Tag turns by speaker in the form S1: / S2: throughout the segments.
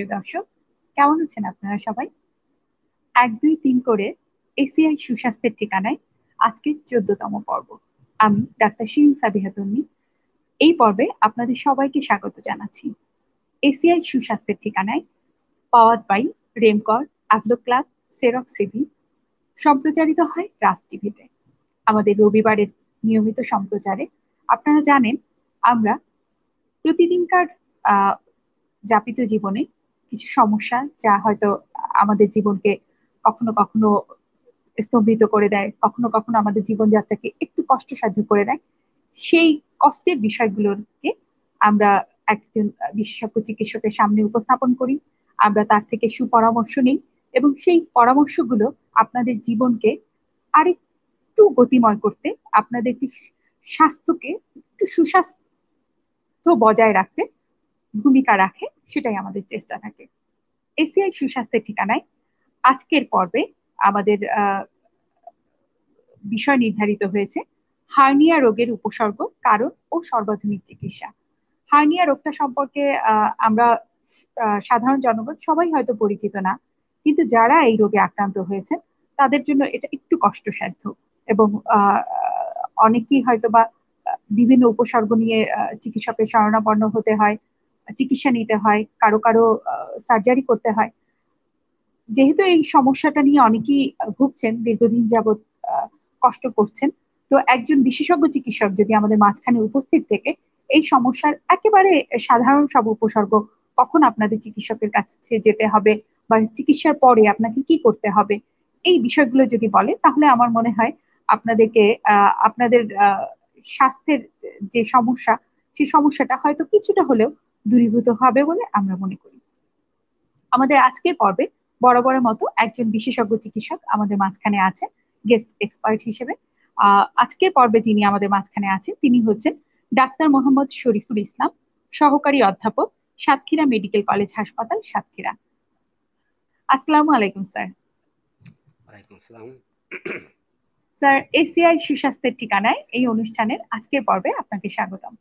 S1: সুপ্রিয় দর্শক, কেমন আছেন আপনারা সবাই? এক, দুই, তিন করে এসিআই সুস্বাস্থ্যের ঠিকানায় আজকে চোদ্দতম পর্ব। আমি ডাক্তার শিরিন সাবিহা এই পর্বে আপনাদের সবাইকে স্বাগত জানাচ্ছি। এসিআই সুস্বাস্থ্যের ঠিকানায় পাওয়ার বাই রেমকর অ্যাভলো ক্লাব সেরক সিভি সম্প্রচারিত হয় রাজ টিভিতে আমাদের রবিবারের নিয়মিত সম্প্রচারে আপনারা জানেন, আমরা প্রতিদিনকার যাপিত জীবনে কিছু সমস্যা যা হয়তো আমাদের জীবনকে কখনো কখনো স্তম্ভিত করে দেয়, কখনো কখনো আমাদের জীবনযাত্রাকে একটু কষ্টসাধ্য করে দেয়। সেই কষ্টের বিষয়গুলোকে আমরা একজন বিশেষজ্ঞ চিকিৎসকের সামনে উপস্থাপন করি, আমরা তার থেকে সুপরামর্শ নিই এবং সেই পরামর্শগুলো আপনাদের জীবনকে আরেকটু গতিময় করতে আপনাদেরকে স্বাস্থ্যকে একটু সুস্বাস্থ্য বজায় রাখতে ভূমিকা রাখে, সেটাই আমাদের চেষ্টা থাকে। এসিআই সুস্বাস্থ্যের ঠিকানায় আজকের পর্বে আমাদের বিষয় নির্ধারিত হয়েছে, হার্নিয়া রোগের উপসর্গ, কারণ ও সর্বাধুনিক চিকিৎসা। হার্নিয়া রোগটা সম্পর্কে আমরা সাধারণ জনগণ সবাই হয়তো পরিচিত না, কিন্তু যারা এই রোগে আক্রান্ত হয়েছে তাদের জন্য এটা একটু কষ্টসাধ্য এবং অনেকেই হয়তো বা বিভিন্ন উপসর্গ নিয়ে চিকিৎসকের শরণাপন্ন হতে হয় চিকিৎসা নিতে হয়, কারও কারও সার্জারি করতে হয়। যেহেতু এই সমস্যাটা নিয়ে অনেকেই ভুগছেন, দীর্ঘদিন যাবৎ কষ্ট করছেন, তো একজন বিশেষজ্ঞ চিকিৎসক যদি আমাদের মাঝখানে উপস্থিত থেকে এই সমস্যার একেবারে সাধারণ সব উপসর্গ কখন আপনাদের চিকিৎসকের কাছে যেতে হবে বা চিকিৎসার পরে আপনাকে কি করতে হবে, এই বিষয়গুলো যদি বলে, তাহলে আমার মনে হয় আপনাদেরকে আপনাদের স্বাস্থ্যের যে সমস্যা সেই সমস্যাটা হয়তো কিছুটা হলেও দূরীভূত হবে বলে আমরা মনে করি। আমাদের আজকের পর্বে বরাবরের মতো একজন বিশেষজ্ঞ চিকিৎসক আমাদের মাঝখানে আছে গেস্ট এক্সপার্ট হিসেবে। আজকের পর্বে যিনি আমাদের মাঝখানে আছেন তিনি হচ্ছেন ডাক্তার মোহাম্মদ শরীফুল ইসলাম সহকারী অধ্যাপক সাতক্ষীরা মেডিকেল কলেজ হাসপাতাল সাতক্ষীরা। আসসালামু আলাইকুম স্যার। স্যার এসিআই সুস্বাস্থ্যের ঠিকানায় এই অনুষ্ঠানের আজকের পর্বে আপনাকে স্বাগতম।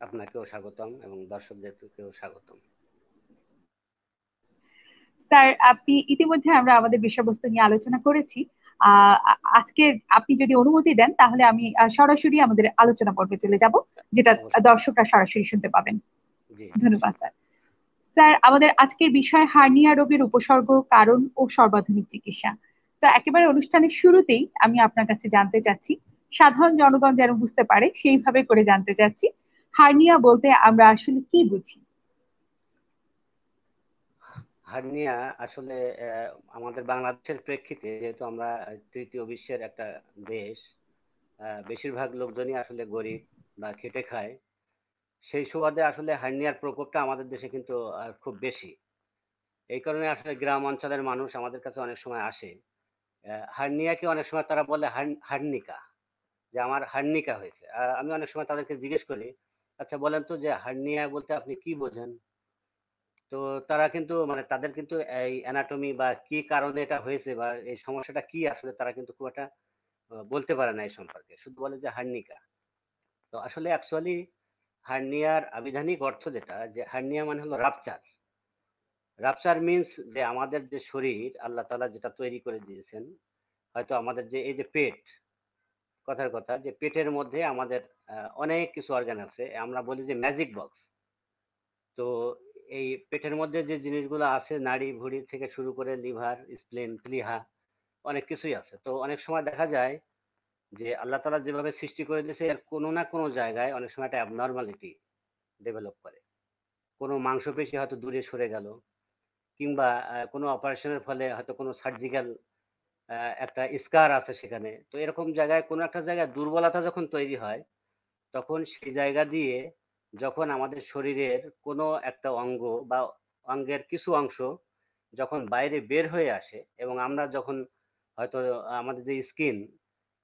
S2: আপনাকেও স্বাগতম এবং দর্শকদেরকেও স্বাগতম।
S1: স্যার আপনি ইতিমধ্যে আমরা আমাদের বিষয়বস্তু নিয়ে আলোচনা করেছি। আজকে আপনি যদি অনুমতি দেন তাহলে আমি সরাসরি আমাদের আলোচনা পর্বে চলে যাব যেটা দর্শকরা সরাসরি শুনতে পাবেন। ধন্যবাদ স্যার। স্যার আমাদের আজকের বিষয় হার্নিয়া রোগের উপসর্গ কারণ ও সর্বাধুনিক চিকিৎসা। তো একেবারে অনুষ্ঠানের শুরুতেই আমি আপনার কাছে জানতে চাচ্ছি সাধারণ জনগণ যেন বুঝতে পারে সেইভাবে করে জানতে চাচ্ছি। হার্নিয়া বলতে আমরা আসলে কি বুঝি?
S2: হার্নিয়া আসলে আমাদের বাংলাদেশের প্রেক্ষিতে যেহেতু আমরা তৃতীয় বিশ্বের একটা দেশ বেশিরভাগ লোকজনই আসলে গরিব বা খেটে খায়। সেই সুবাদে আসলে হার্নিয়ার প্রকোপটা আমাদের দেশে কিন্তু খুব বেশি। এই কারণে আসলে গ্রাম অঞ্চলের মানুষ আমাদের কাছে অনেক সময় আসে। হার্নিয়াকে অনেক সময় তারা বলে হার্নিকা, যে আমার হার্নিকা হয়েছে। আমি অনেক সময় তাদেরকে জিজ্ঞেস করি আচ্ছা বলেন তো যে হার্নিয়া বলতে আপনি কি বোঝেন? তো তারা কিন্তু মানে তাদের কিন্তু এই অ্যানাটমি বা কি কারণে এটা হয়েছে বা এই সমস্যাটা কি আসলে তারা কিন্তু খুব একটা বলতে পারে না এই সম্পর্কে। শুধু বলে যে হার্নিকা। তো আসলে অ্যাকচুয়ালি হার্নিয়ার আবিধানিক অর্থ যেটা, যে হার্নিয়া মানে হলো রাপচার রাপচার মিন্স যে আমাদের যে শরীর, আল্লাহ তালা যেটা তৈরি করে দিয়েছেন, হয়তো আমাদের যে, এই যে পেট, কথার কথা, যে পেটের মধ্যে আমাদের অনেক কিছু অর্গান আছে। আমরা বলি যে ম্যাজিক বক্স তো এই পেটের মধ্যে যে জিনিসগুলো আছে, নাড়ি ভুড়ি থেকে শুরু করে লিভার, স্প্লেন, প্লিহা, অনেক কিছুই আছে। তো অনেক সময় দেখা যায় যে আল্লাহ তালা যেভাবে সৃষ্টি করে দিয়েছে, এর কোনো না কোনো জায়গায় অনেক সময় একটা অ্যাবনর্মালিটি ডেভেলপ করে। কোনো মাংসপেশি হয়তো দূরে সরে গেল, কিংবা কোনো অপারেশনের ফলে হয়তো কোনো সার্জিক্যাল একটা স্কার আছে সেখানে। তো এরকম জায়গায় কোনো একটা জায়গায় দুর্বলতা যখন তৈরি হয় তখন সেই জায়গা দিয়ে যখন আমাদের শরীরের কোনো একটা অঙ্গ বা অঙ্গের কিছু অংশ যখন বাইরে বের হয়ে আসে এবং আমরা যখন হয়তো আমাদের যে স্কিন,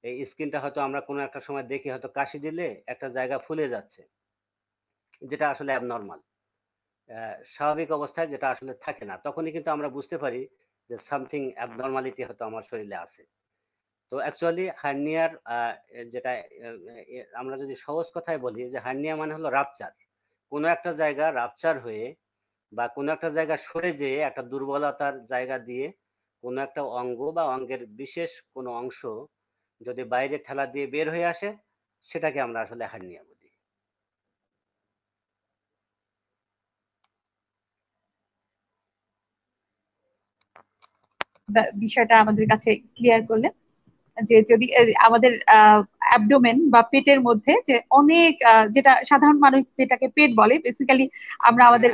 S2: এই স্কিনটা হয়তো আমরা কোনো একটা সময় দেখি হয়তো কাশি দিলে একটা জায়গা ফুলে যাচ্ছে, যেটা আসলে অ্যাবনর্মাল স্বাভাবিক অবস্থায় যেটা আসলে থাকে না, তখনই কিন্তু আমরা বুঝতে পারি যে সামথিং অ্যাবনর্মালিটি হয়তো আমার শরীরে আছে। তো অ্যাকচুয়ালি হার্নিয়ার যেটা আমরা যদি সহজ কথায় বলি যে হার্নিয়া মানে হলো রাপচার কোনো একটা জায়গা রাপচার হয়ে বা কোনো একটা জায়গা সরে যেয়ে একটা দুর্বলতার জায়গা দিয়ে কোনো একটা অঙ্গ বা অঙ্গের বিশেষ কোনো অংশ যদি বাইরে ঠেলা দিয়ে বের হয়ে আসে, সেটাকে আমরা আসলে হার্নিয়া বলি।
S1: বিষয়টা আমাদের কাছে ক্লিয়ার করলে যে যদি আমাদের অ্যাবডোমেন বা পেটের মধ্যে যে অনেক যেটা সাধারণ মানুষ যেটাকে পেট বলে বেসিক্যালি আমরা আমাদের।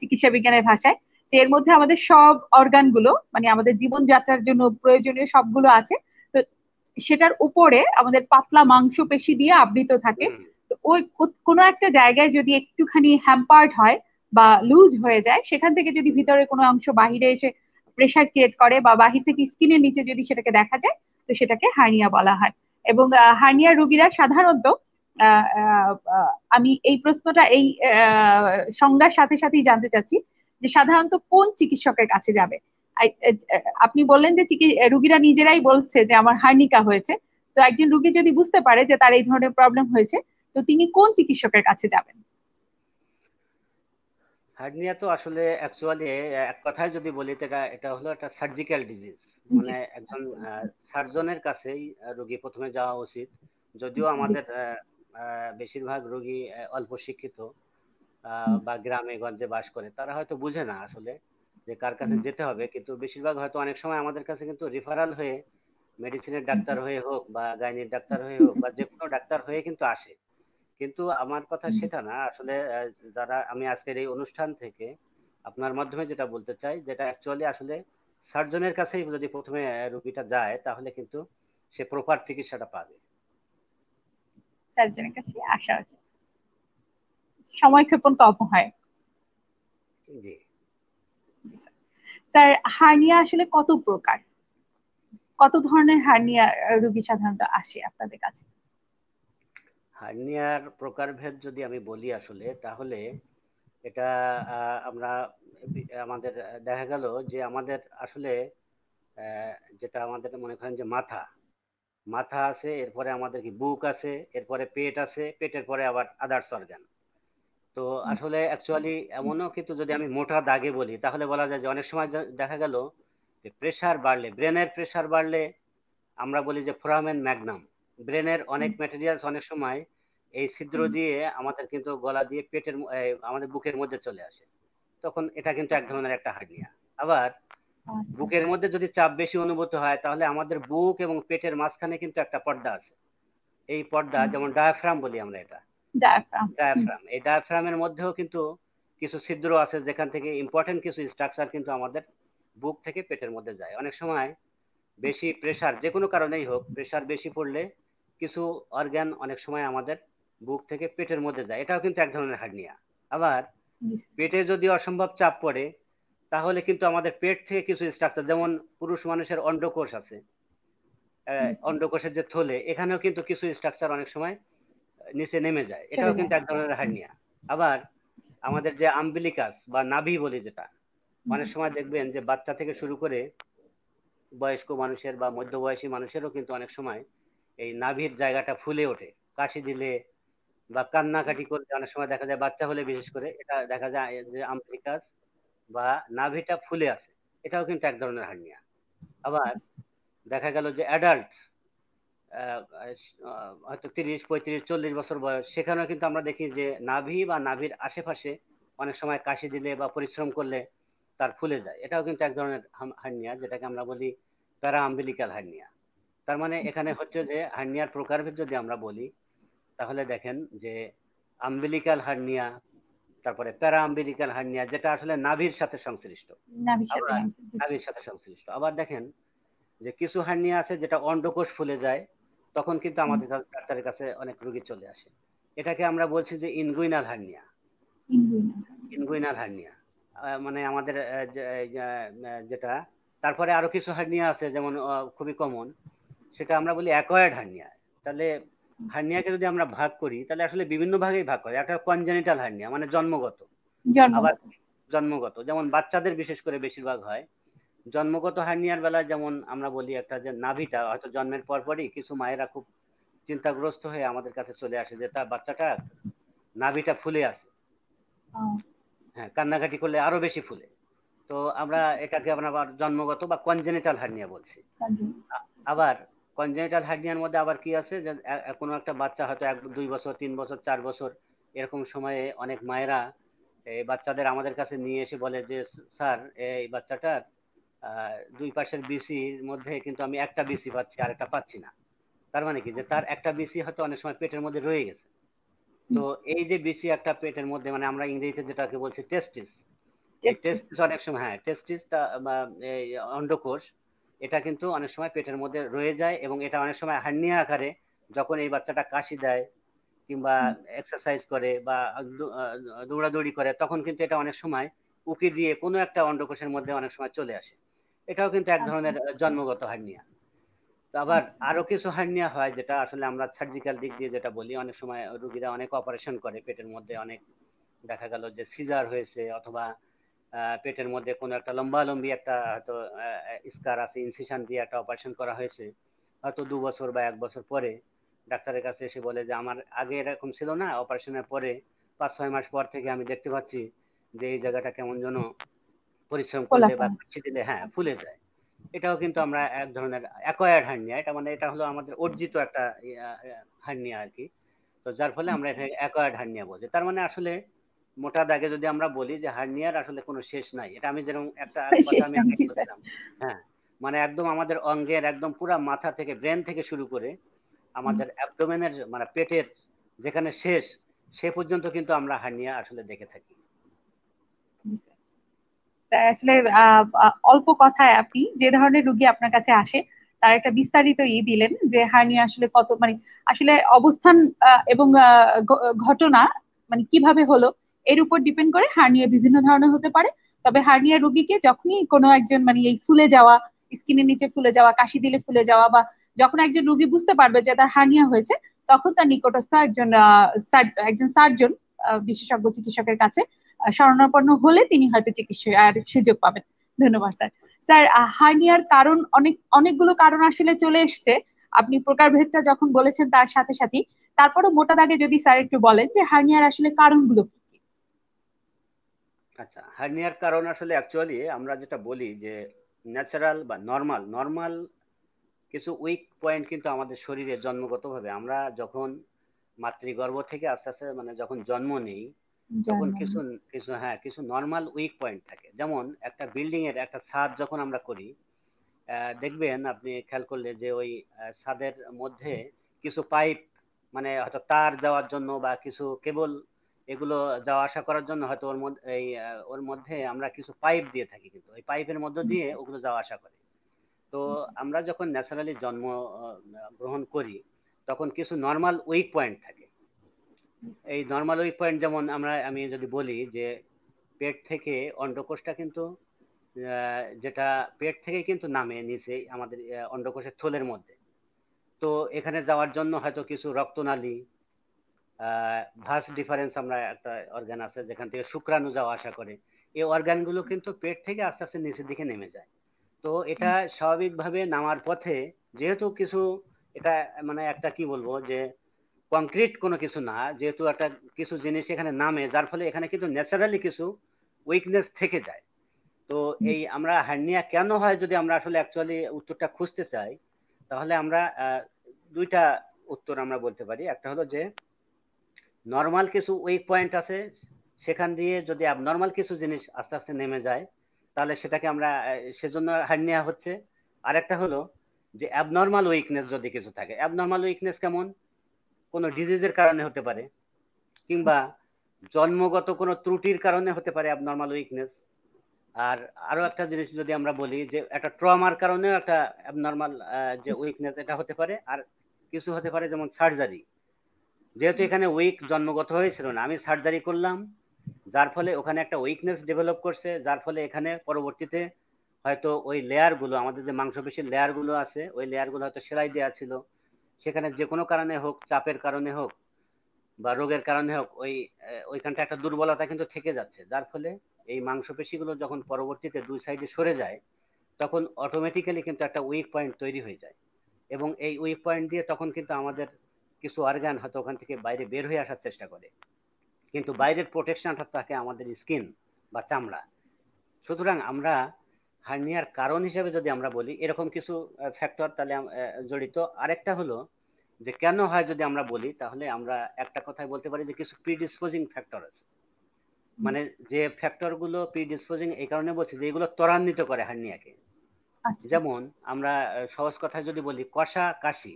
S1: চিকিৎসা বিজ্ঞানের ভাষায় যে এর মধ্যে আমাদের সব অর্গানগুলো মানে আমাদের জীবনযাত্রার জন্য প্রয়োজনীয় সবগুলো আছে তো সেটার উপরে আমাদের পাতলা মাংস পেশি দিয়ে আবৃত থাকে তো ওই কোনো একটা জায়গায় যদি একটুখানি হ্যাম্পার্ড হয় বা লুজ হয়ে যায় সেখান থেকে যদি ভিতরে কোনো অংশ বাহিরে এসে প্রেশার ক্রিয়েট করে বা বাহির থেকে স্কিনের নিচে যদি সেটাকে দেখা যায় তো সেটাকে হার্নিয়া বলা হয়। এবং হার্নিয়া রোগীরা সাধারণত আমি এই প্রশ্নটা এই সংজ্ঞার সাথে সাথেই জানতে চাচ্ছি যে সাধারণত কোন চিকিৎসকের কাছে যাবে? আপনি বললেন যে রুগীরা নিজেরাই বলছে যে আমার হার্নিকা হয়েছে। তো একজন রুগী যদি বুঝতে পারে যে তার এই ধরনের প্রবলেম হয়েছে, তো তিনি কোন চিকিৎসকের কাছে যাবেন?
S2: হার্নিয়া তো আসলে অ্যাকচুয়ালি এক কথায় যদি বলি এটা এটা হলো একটা সার্জিক্যাল ডিজিজ মানে একজন সার্জনের কাছেই রোগী প্রথমে যাওয়া উচিত। যদিও আমাদের বেশিরভাগ রোগী অল্প শিক্ষিত বা গ্রামে গঞ্জে বাস করে তারা হয়তো বুঝে না আসলে যে কার কাছে যেতে হবে। কিন্তু বেশিরভাগ হয়তো অনেক সময় আমাদের কাছে কিন্তু রিফারাল হয়ে মেডিসিনের ডাক্তার হয়ে হোক বা গাইনির ডাক্তার হয়ে হোক বা যে কোনো ডাক্তার হয়ে কিন্তু আসে। কিন্তু আমার কথা সেটা না। আসলে যারা আমি আজকের এই অনুষ্ঠান থেকে আপনার মাধ্যমে যেটা বলতে চাই যেটা অ্যাকচুয়ালি আসলে সার্জনের কাছেই যদি প্রথমে রোগীটা যায় তাহলে কিন্তু সে প্রপার চিকিৎসাটা পাবে।
S1: সার্জনের কাছে আসা উচিত। সময় ক্ষেপণ কম হয় জি। স্যার। হার্নিয়া আসলে কত প্রকার? কত ধরনের হার্নিয়া রোগী সাধারণত আসে আপনাদের কাছে?
S2: হার্নিয়ার প্রকারভেদ যদি আমি বলি আসলে তাহলে এটা আমরা আমাদের দেখা গেল যে আমাদের আসলে যেটা আমাদের মনে করেন যে মাথা মাথা আছে এরপরে আমাদের কি বুক আছে এরপরে পেট আছে পেটের পরে আবার আদার্স অর্গান তো আসলে অ্যাকচুয়ালি এমনও কিন্তু যদি আমি মোটা দাগে বলি তাহলে বলা যায় যে অনেক সময় দেখা গেল যে প্রেশার বাড়লে ব্রেনের প্রেশার বাড়লে আমরা বলি যে ফোরামেন ম্যাগনাম ব্রেনের অনেক ম্যাটেরিয়ালস অনেক সময় এই ছিদ্র দিয়ে আমাদের কিন্তু গলা দিয়ে পেটের আমাদের বুকের মধ্যে চলে আসে। তখন এটা কিন্তু এক ধরনের একটা হার্নিয়া। আবার আচ্ছা। বুকের মধ্যে যদি চাপ বেশি অনুভূত হয় তাহলে আমাদের বুক এবং পেটের মাঝখানে কিন্তু একটা পর্দা আছে। এই পর্দা যেমন ডায়াফ্রাম বলি আমরা এটা। ডায়াফ্রাম এই ডায়াফ্রামের মধ্যেও কিন্তু কিছু ছিদ্র আছে যেখান থেকে ইম্পর্টেন্ট কিছু স্ট্রাকচার কিন্তু আমাদের বুক থেকে পেটের মধ্যে যায়। অনেক সময় বেশি প্রেশার যে কোনো কারণেই হোক প্রেশার বেশি পড়লে কিছু অর্গ্যান অনেক সময় আমাদের বুক থেকে পেটের মধ্যে যায়। এটাও কিন্তু এক ধরনের হার্নিয়া। আবার পেটে যদি অসম্ভব চাপ পড়ে তাহলে কিন্তু আমাদের পেট থেকে কিছু স্ট্রাকচার যেমন পুরুষ মানুষের অন্ডকোষ আছে অন্ডকোষের যে থলে এখানেও কিন্তু কিছু স্ট্রাকচার অনেক সময় নিচে নেমে যায়। এটাও কিন্তু এক ধরনের হার্নিয়া। আবার আমাদের যে আম্বিলিকাস বা নাভি বলি যেটা অনেক সময় দেখবেন যে বাচ্চা থেকে শুরু করে বয়স্ক মানুষের বা মধ্যবয়সী মানুষেরও কিন্তু অনেক সময় এই নাভির জায়গাটা ফুলে ওঠে। কাশি দিলে বা কান্নাকাটি করলে অনেক সময় দেখা যায় বাচ্চা হলে বিশেষ করে এটা দেখা যায় যে আম্বিলিকাস বা নাভিটা ফুলে আছে এটাও কিন্তু এক ধরনের হার্নিয়া। আবার দেখা গেল যে অ্যাডাল্ট হয়তো তিরিশ, পঁয়ত্রিশ, চল্লিশ বছর বয়স, সেখানেও কিন্তু আমরা দেখি যে নাভি বা নাভির আশেপাশে অনেক সময় কাশি দিলে বা পরিশ্রম করলে তার ফুলে যায়। এটাও কিন্তু এক ধরনের হার্নিয়া, যেটাকে আমরা বলি প্যারা আম্বিলিক্যাল হার্নিয়া। তার মানে আচ্ছা। এখানে হচ্ছে যে হার্নিয়ার প্রকারভেদ যদি আমরা বলি তাহলে দেখেন যে আম্বিলিক্যাল হার্নিয়া তারপরে প্যারা আম্বিলিক্যাল হার্নিয়া যেটা আসলে নাভির সাথে সংশ্লিষ্ট। নাভির সাথে সংশ্লিষ্ট আবার দেখেন যে কিছু হার্নিয়া আছে যেটা অন্ডকোষ ফুলে যায় তখন কিন্তু আমাদের ডাক্তারের কাছে অনেক রোগী চলে আসে। এটাকে আমরা বলছি যে ইনগুইনাল হার্নিয়া। ইনগুইনাল হার্নিয়া মানে আমাদের যেটা তারপরে আরও কিছু হার্নিয়া আছে যেমন খুবই কমন সেটা আমরা বলি অ্যাকোয়ার্ড হার্নিয়া তাহলে হার্নিয়াকে যদি আমরা ভাগ করি তাহলে আসলে বিভিন্ন ভাগেই ভাগ করে একটা কনজেনিটাল হার্নিয়া মানে জন্মগত। আবার জন্মগত। যেমন বাচ্চাদের বিশেষ করে বেশিরভাগ হয়। জন্মগত হার্নিয়ার বেলায় যেমন আমরা বলি একটা যে নাভিটা হয়তো জন্মের পরপরই কিছু মায়েরা খুব চিন্তাগ্রস্ত হয়ে আমাদের কাছে চলে আসে যে তার বাচ্চাটা নাভিটা ফুলে আছে। হ্যাঁ কান্নাকাটি করলে আরও বেশি ফুলে। তো আমরা আচ্ছা। এটাকে আমরা জন্মগত বা কনজেনিটাল হার্নিয়া বলছি। আবার কনজেনিটাল হার্নিয়ার মধ্যে আবার কি আছে? যে কোনো একটা বাচ্চা হয়তো এক দুই বছর তিন বছর চার বছর এরকম সময়ে অনেক মায়েরা এই বাচ্চাদের আমাদের কাছে নিয়ে এসে বলে যে স্যার এই বাচ্চাটার দুই পাশের বিসির মধ্যে কিন্তু আমি একটা বিসি পাচ্ছি আর একটা পাচ্ছি না। তার মানে কি? যে তার একটা বিসি হয়তো অনেক সময় পেটের মধ্যে রয়ে গেছে। তো এই যে বিসি একটা পেটের মধ্যে মানে আমরা ইংরেজিতে যেটাকে বলছি টেস্টিস টেস্টিস। অনেক সময় হ্যাঁ টেস্টিসটা অন্ডকোষ এটা কিন্তু অনেক সময় পেটের মধ্যে রয়ে যায় এবং এটা অনেক সময় হার্নিয়া আকারে যখন এই বাচ্চাটা কাশি দেয় কিংবা এক্সারসাইজ করে বা দৌড়াদৌড়ি করে তখন কিন্তু এটা অনেক সময় উকি দিয়ে কোনো একটা অন্ডকোষের মধ্যে অনেক সময় চলে আসে এটাও কিন্তু এক আচ্ছা। ধরনের জন্মগত হার্নিয়া তো আবার আচ্ছা। আরও কিছু হার্নিয়া হয় যেটা আসলে আমরা সার্জিক্যাল দিক দিয়ে যেটা বলি অনেক সময় রুগীরা অনেক অপারেশন করে পেটের মধ্যে অনেক দেখা গেল যে সিজার হয়েছে অথবা পেটের মধ্যে কোনো একটা লম্বা লম্বি একটা হয়তো স্কার আছে ইনসিশন দিয়ে একটা অপারেশন করা হয়েছে। হয়তো দু বছর বা এক বছর পরে ডাক্তারের কাছে এসে বলে যে আমার আগে এরকম ছিল না অপারেশনের পরে পাঁচ ছয় মাস পর থেকে আমি দেখতে পাচ্ছি যে এই জায়গাটা কেমন যেন পরিশ্রম করলে বা দিলে হ্যাঁ ফুলে যায়। এটাও কিন্তু আমরা এক ধরনের অ্যাকোয়ার্ড হার্নিয়া এটা মানে এটা হলো আমাদের অর্জিত একটা হার্নিয়া আর কি। তো যার ফলে আমরা এটা অ্যাকোয়ার্ড হার্নিয়া বলছি তার মানে আসলে মোটা দাগে যদি আমরা বলি যে হার্নিয়ার আসলে কোনো শেষ নাই এটা আমি যেরকম একটা হ্যাঁ মানে একদম আমাদের অঙ্গের একদম পুরা মাথা থেকে ব্রেন থেকে শুরু করে আমাদের অ্যাবডোমেনের মানে পেটের যেখানে শেষ সে পর্যন্ত কিন্তু আমরা হার্নিয়া আসলে দেখে থাকি।
S1: আসলে অল্প কথায় আপনি যে ধরনের রুগী আপনার কাছে আসে তার একটা বিস্তারিত ই দিলেন যে হার্নিয়া আসলে কত মানে আসলে অবস্থান এবং ঘটনা মানে কীভাবে হলো এর উপর ডিপেন্ড করে হার্নিয়া বিভিন্ন ধরনের হতে পারে। তবে হার্নিয়া রোগীকে যখনই কোনো একজন মানে এই ফুলে যাওয়া স্কিনের নিচে ফুলে যাওয়া, কাশি দিলে ফুলে যাওয়া বা যখন একজন রোগী বুঝতে পারবে যে তার হার্নিয়া হয়েছে, তখন তার নিকটস্থ একজন একজন সার্জন বিশেষজ্ঞ চিকিৎসকের কাছে শরণাপন্ন হলে তিনি হয়তো চিকিৎসার সুযোগ পাবেন। ধন্যবাদ, স্যার। স্যার হার্নিয়ার কারণ অনেক, অনেকগুলো কারণ আসলে চলে এসছে। আপনি প্রকারভেদটা যখন বলেছেন তার সাথে সাথে তারপরে মোটা দাগে যদি স্যার একটু বলেন যে হার্নিয়ার আসলে কারণগুলো কি?
S2: আচ্ছা হার্নিয়ার কারণ আসলে অ্যাকচুয়ালি আমরা যেটা বলি যে ন্যাচারাল বা নর্মাল নর্মাল কিছু উইক পয়েন্ট কিন্তু আমাদের শরীরে জন্মগতভাবে। আমরা যখন মাতৃগর্ভ থেকে আস্তে আস্তে মানে যখন জন্ম নেই তখন কিছু কিছু হ্যাঁ কিছু নর্মাল উইক পয়েন্ট থাকে। যেমন একটা বিল্ডিং এর একটা ছাদ যখন আমরা করি দেখবেন আপনি খেয়াল করলে যে ওই ছাদের মধ্যে কিছু পাইপ মানে হয়তো তার যাওয়ার জন্য বা কিছু কেবল এগুলো যাওয়া আসা করার জন্য হয়তো ওর মধ্যে এই ওর মধ্যে আমরা কিছু পাইপ দিয়ে থাকি কিন্তু। ওই পাইপের মধ্য দিয়ে ওগুলো যাওয়া আসা করে। তো আমরা যখন ন্যাচারালি জন্ম গ্রহণ করি তখন কিছু নর্মাল উইক পয়েন্ট থাকে। এই নর্মাল উইক পয়েন্ট যেমন আমরা আমি যদি বলি যে পেট থেকে অন্ডকোষটা কিন্তু যেটা পেট থেকে কিন্তু নামে নিচে আমাদের অন্ডকোষের থলের মধ্যে। তো এখানে যাওয়ার জন্য হয়তো কিছু রক্তনালী ভাস ডিফারেন্স আমরা একটা অর্গান আছে যেখান থেকে শুক্রাণু যাওয়া আসা করে। এই অর্গানগুলো কিন্তু পেট থেকে আস্তে আস্তে নিচের দিকে নেমে যায়। তো এটা স্বাভাবিকভাবে নামার পথে যেহেতু কিছু এটা মানে একটা কি বলব যে কংক্রিট কোনো কিছু না যেহেতু একটা কিছু জিনিস এখানে নামে যার ফলে এখানে কিন্তু ন্যাচারালি কিছু উইকনেস থেকে যায়। তো এই আমরা হার্নিয়া কেন হয় যদি আমরা আসলে অ্যাকচুয়ালি উত্তরটা খুঁজতে চাই তাহলে আমরা দুইটা উত্তর আমরা বলতে পারি। একটা হলো যে নর্মাল কিছু উইক পয়েন্ট আছে সেখান দিয়ে যদি নর্মাল কিছু জিনিস আস্তে আস্তে নেমে যায় তাহলে সেটাকে আমরা সেজন্য হার নেওয়া হচ্ছে। আরেকটা হলো যে অ্যাবনর্মাল উইকনেস যদি কিছু থাকে অ্যাবনর্মাল উইকনেস কেমন? কোনো ডিজিজের কারণে হতে পারে কিংবা জন্মগত কোনো ত্রুটির কারণে হতে পারে অ্যাবনর্মাল উইকনেস আর আরও একটা জিনিস যদি আমরা বলি যে একটা ট্রমার কারণেও একটা অ্যাবনর্মাল যে উইকনেস এটা হতে পারে আর কিছু হতে পারে যেমন সার্জারি যেহেতু এখানে উইক জন্মগত হয়েছিল না আমি সার্জারি করলাম যার ফলে ওখানে একটা উইকনেস ডেভেলপ করছে যার ফলে এখানে পরবর্তীতে হয়তো ওই লেয়ারগুলো আমাদের যে মাংসপেশির লেয়ারগুলো আছে ওই লেয়ারগুলো হয়তো সেলাই দেওয়া ছিল। সেখানে যে কোনো কারণে হোক চাপের কারণে হোক বা রোগের কারণে হোক ওই ওইখানটা একটা দুর্বলতা কিন্তু থেকে যাচ্ছে যার ফলে এই মাংসপেশিগুলো যখন পরবর্তীতে দুই সাইডে সরে যায় তখন অটোমেটিক্যালি কিন্তু একটা উইক পয়েন্ট তৈরি হয়ে যায়। এবং এই উইক পয়েন্ট দিয়ে তখন কিন্তু আমাদের কিছু অর্গান হয়তো ওখান থেকে বাইরে বের হয়ে আসার চেষ্টা করে। কিন্তু বাইরের প্রোটেকশনটা থাকে আমাদের স্কিন বা চামড়া। সুতরাং আমরা হার্নিয়ার কারণ হিসেবে যদি আমরা বলি এরকম কিছু ফ্যাক্টর তাহলে জড়িত। আরেকটা হলো যে কেন হয় যদি আমরা বলি তাহলে আমরা একটা কথাই বলতে পারি যে কিছু প্রিডিসপোজিং ফ্যাক্টর আছে। মানে যে ফ্যাক্টরগুলো প্রিডিসপোজিং এই কারণে বলছি যে এগুলো ত্বরান্বিত করে হার্নিয়াকে আচ্ছা। যেমন আমরা সহজ কথায় যদি বলি কষা কাশি।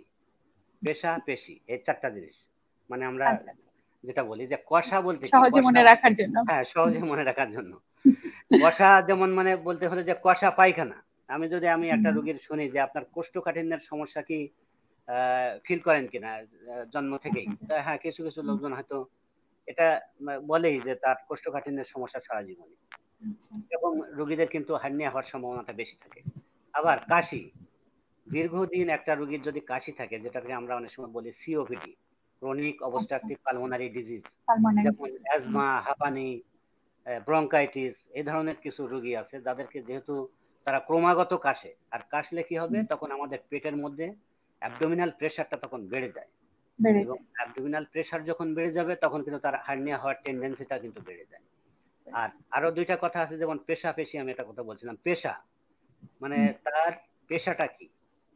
S2: পেশা পেশি এই চারটা জিনিস। মানে আমরা আচ্ছা, আচ্ছা। যেটা বলি যে কষা বলতে
S1: সহজে মনে রাখার জন্য।
S2: হ্যাঁ সহজে মনে রাখার জন্য। কষা যেমন মানে বলতে হলে যে কষা পায়খানা। আমি যদি আমি একটা রোগীর শুনি যে আপনার কোষ্ঠকাঠিন্যের সমস্যা কি ফিল করেন কিনা জন্ম থেকেই? হ্যাঁ কিছু কিছু লোকজন হয়তো এটা বলেই যে তার কোষ্ঠকাঠিন্যের সমস্যা সারা জীবনে এবং রোগীদের কিন্তু হার্নিয়া হওয়ার সম্ভাবনাটা বেশি থাকে। আবার কাশি দীর্ঘদিন একটা রোগীর যদি কাশি থাকে যেটাকে আমরা অনেক সময় বলি COPD chronic obstructive pulmonary disease যেমন অ্যাজমা হাঁপানি ব্রঙ্কাইটিস এই ধরনের কিছু রোগী আছে যাদেরকে যেহেতু তারা ক্রমাগত কাশে আর কাশলে কি হবে? তখন আমাদের পেটের মধ্যে অ্যাবডোমিনাল প্রেশারটা তখন বেড়ে যায়। এবং অ্যাবডোমিনাল প্রেশার যখন বেড়ে যাবে তখন কিন্তু তার হার্নিয়া হওয়ার টেন্ডেন্সিটা কিন্তু বেড়ে যায়। আর আরও দুইটা কথা আছে যেমন পেশা পেশি আমি একটা কথা বলছিলাম। পেশা মানে তার পেশাটা কি?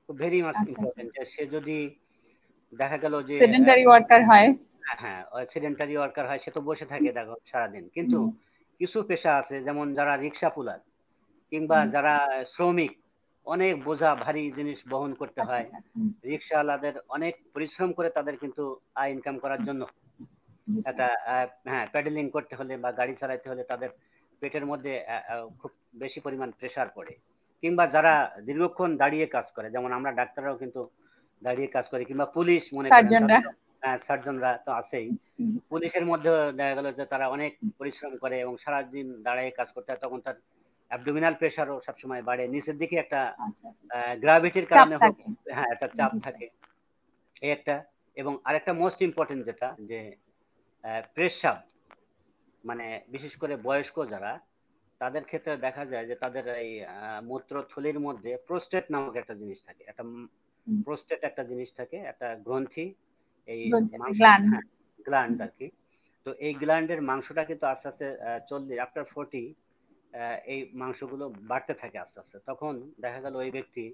S2: ভেরি মাচ ইম্পর্টেন্ট সে যদি দেখা গেল যে
S1: সেডেন্টারি ওয়ার্কার হয়।
S2: হ্যাঁ সেডেন্টারি ওয়ার্কার হয় সে তো বসে থাকে দেখো সারাদিন। কিন্তু কিছু পেশা আছে যেমন যারা রিক্সা পুলার কিংবা যারা শ্রমিক অনেক বোঝা ভারী জিনিস বহন করতে আচ্ছা, হয়। আচ্ছা, রিক্সাওয়ালাদের অনেক পরিশ্রম করে তাদের কিন্তু আয় ইনকাম করার জন্য একটা হ্যাঁ প্যাডেলিং করতে হলে বা গাড়ি চালাতে হলে তাদের পেটের মধ্যে খুব বেশি পরিমাণ প্রেসার পড়ে। কিংবা যারা আচ্ছা। দীর্ঘক্ষণ দাঁড়িয়ে কাজ করে যেমন আমরা ডাক্তাররাও কিন্তু দাঁড়িয়ে কাজ করি কিংবা পুলিশ মনে হ্যাঁ সার্জনরা তো আছেই। পুলিশের মধ্যে দেখা গেল যে তারা অনেক পরিশ্রম করে এবং সারাদিন দাঁড়িয়ে কাজ করতে হয় তখন তার অ্যাবডোমিনাল প্রেশারও সবসময় বাড়ে। নিচের দিকে একটা গ্রাভিটির আচ্ছা, আচ্ছা। কারণে হ্যাঁ একটা চাপ থাকে। এই একটা। এবং আরেকটা মোস্ট ইম্পর্টেন্ট যেটা যে প্রেসাব মানে বিশেষ করে বয়স্ক যারা তাদের ক্ষেত্রে দেখা যায় যে তাদের এই মূত্রথলির মধ্যে প্রোস্টেট নামক একটা জিনিস থাকে। একটা প্রোস্টেট একটা জিনিস থাকে একটা গ্রন্থি এই গ্ল্যান্ড আর কি। তো এই গ্ল্যান্ডের মাংসটা কিন্তু আস্তে আস্তে চল্লিশ আফটার ফোর্টি এই মাংসগুলো বাড়তে থাকে আস্তে আস্তে। তখন দেখা গেল ওই ব্যক্তি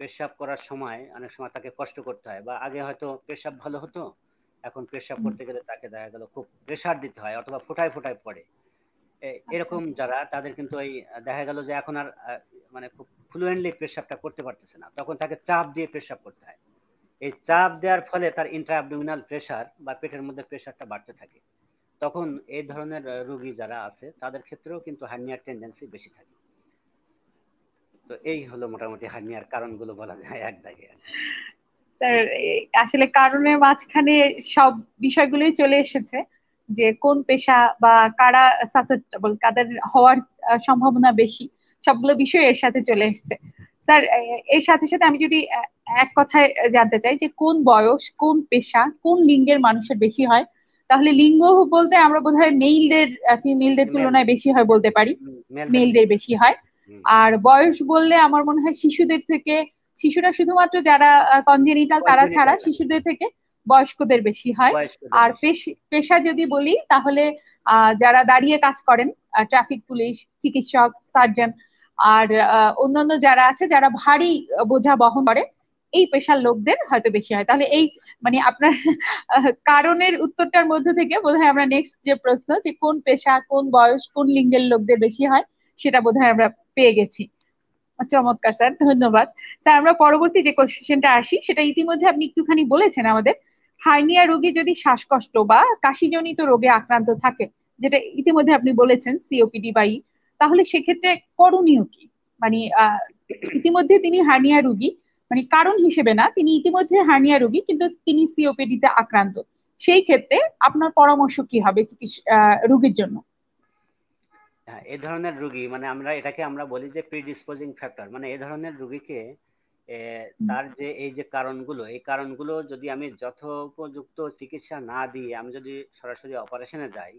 S2: পেশাব করার সময় অনেক সময় তাকে কষ্ট করতে হয় বা আগে হয়তো পেশাব ভালো হতো এখন পেশাব করতে গেলে তাকে দেখা গেল খুব প্রেশার দিতে হয় অথবা ফোটায় ফোটায় পড়ে। এরকম আচ্ছা। যারা তাদের কিন্তু ওই দেখা গেল যে এখন আর মানে খুব ফ্লুয়েন্টলি পেশাবটা করতে পারতেছে না। তখন তাকে চাপ দিয়ে পেশাব করতে হয়। এই চাপ আচ্ছা। দেওয়ার ফলে তার ইন্ট্রা অ্যাবডোমিনাল প্রেশার বা পেটের মধ্যে প্রেশারটা বাড়তে থাকে। তখন এই ধরনের রোগী যারা আছে তাদের ক্ষেত্রেও কিন্তু হার্নিয়ার টেন্ডেন্সি বেশি থাকে। তো এই হলো মোটামুটি হার্নিয়ার কারণগুলো বলা যায় এক দাগে
S1: স্যার আসলে কারণের মাঝখানে সব বিষয়গুলোই চলে এসেছে। যে কোন পেশা বা কারা সাসেপ্টেবল কাদের হওয়ার সম্ভাবনা বেশি সবগুলো বিষয় এর সাথে চলে এসছে। স্যার এর সাথে সাথে আমি যদি এক কথায় জানতে চাই যে কোন বয়স কোন পেশা কোন লিঙ্গের মানুষের বেশি হয়? তাহলে লিঙ্গ বলতে আমরা বোধহয় মেইলদের ফিমেলদের তুলনায় বেশি হয় বলতে পারি। মেইলদের বেশি। হয়। আর বয়স বললে আমার মনে হয় শিশুদের থেকে শিশুরা শুধুমাত্র যারা কনজেনিটাল তারা ছাড়া শিশুদের থেকে বয়স্কদের বেশি হয়। আর পেশা যদি বলি তাহলে যারা দাঁড়িয়ে কাজ করেন ট্রাফিক পুলিশ চিকিৎসক সার্জন আর অন্যান্য যারা আছে যারা ভারী বোঝা বহন করে এই পেশার লোকদের হয়তো বেশি হয়। তাহলে এই মানে আপনার কারণের উত্তরটার মধ্যে থেকে বোধহয় আমরা নেক্সট যে প্রশ্ন যে কোন পেশা কোন বয়স কোন লিঙ্গের লোকদের বেশি হয় সেটা বোধহয় আমরা পেয়ে গেছি। চমৎকার স্যার ধন্যবাদ। স্যার আমরা পরবর্তী যে কোশ্চেনটা আসি সেটা ইতিমধ্যে আপনি একটুখানি বলেছেন আমাদের। হার্নিয়া রোগী যদি শ্বাসকষ্ট বা কাশিজনিত রোগে আক্রান্ত থাকে, যেটা ইতিমধ্যে আপনি বলেছেন সিওপিডি বাই তাহলে সেক্ষেত্রে করণীয় কি? মানে ইতিমধ্যে তিনি হার্নিয়া রোগী মানে কারণ হিসেবে না, তিনি ইতিমধ্যে হার্নিয়া রোগী, কিন্তু তিনি সিওপিডিতে আক্রান্ত। সেই ক্ষেত্রে আপনার পরামর্শ কি হবে চিকিৎসা রোগীর জন্য?
S2: এ ধরনের রোগী মানে আমরা এটাকে আমরা বলি যে প্রিডিসপোজিং ফ্যাক্টর মানে এ ধরনের রোগীকে তার যে এই যে কারণগুলো এই কারণগুলো যদি আমি যথোপযুক্ত চিকিৎসা না দিয়ে আমি যদি সরাসরি অপারেশনে যাই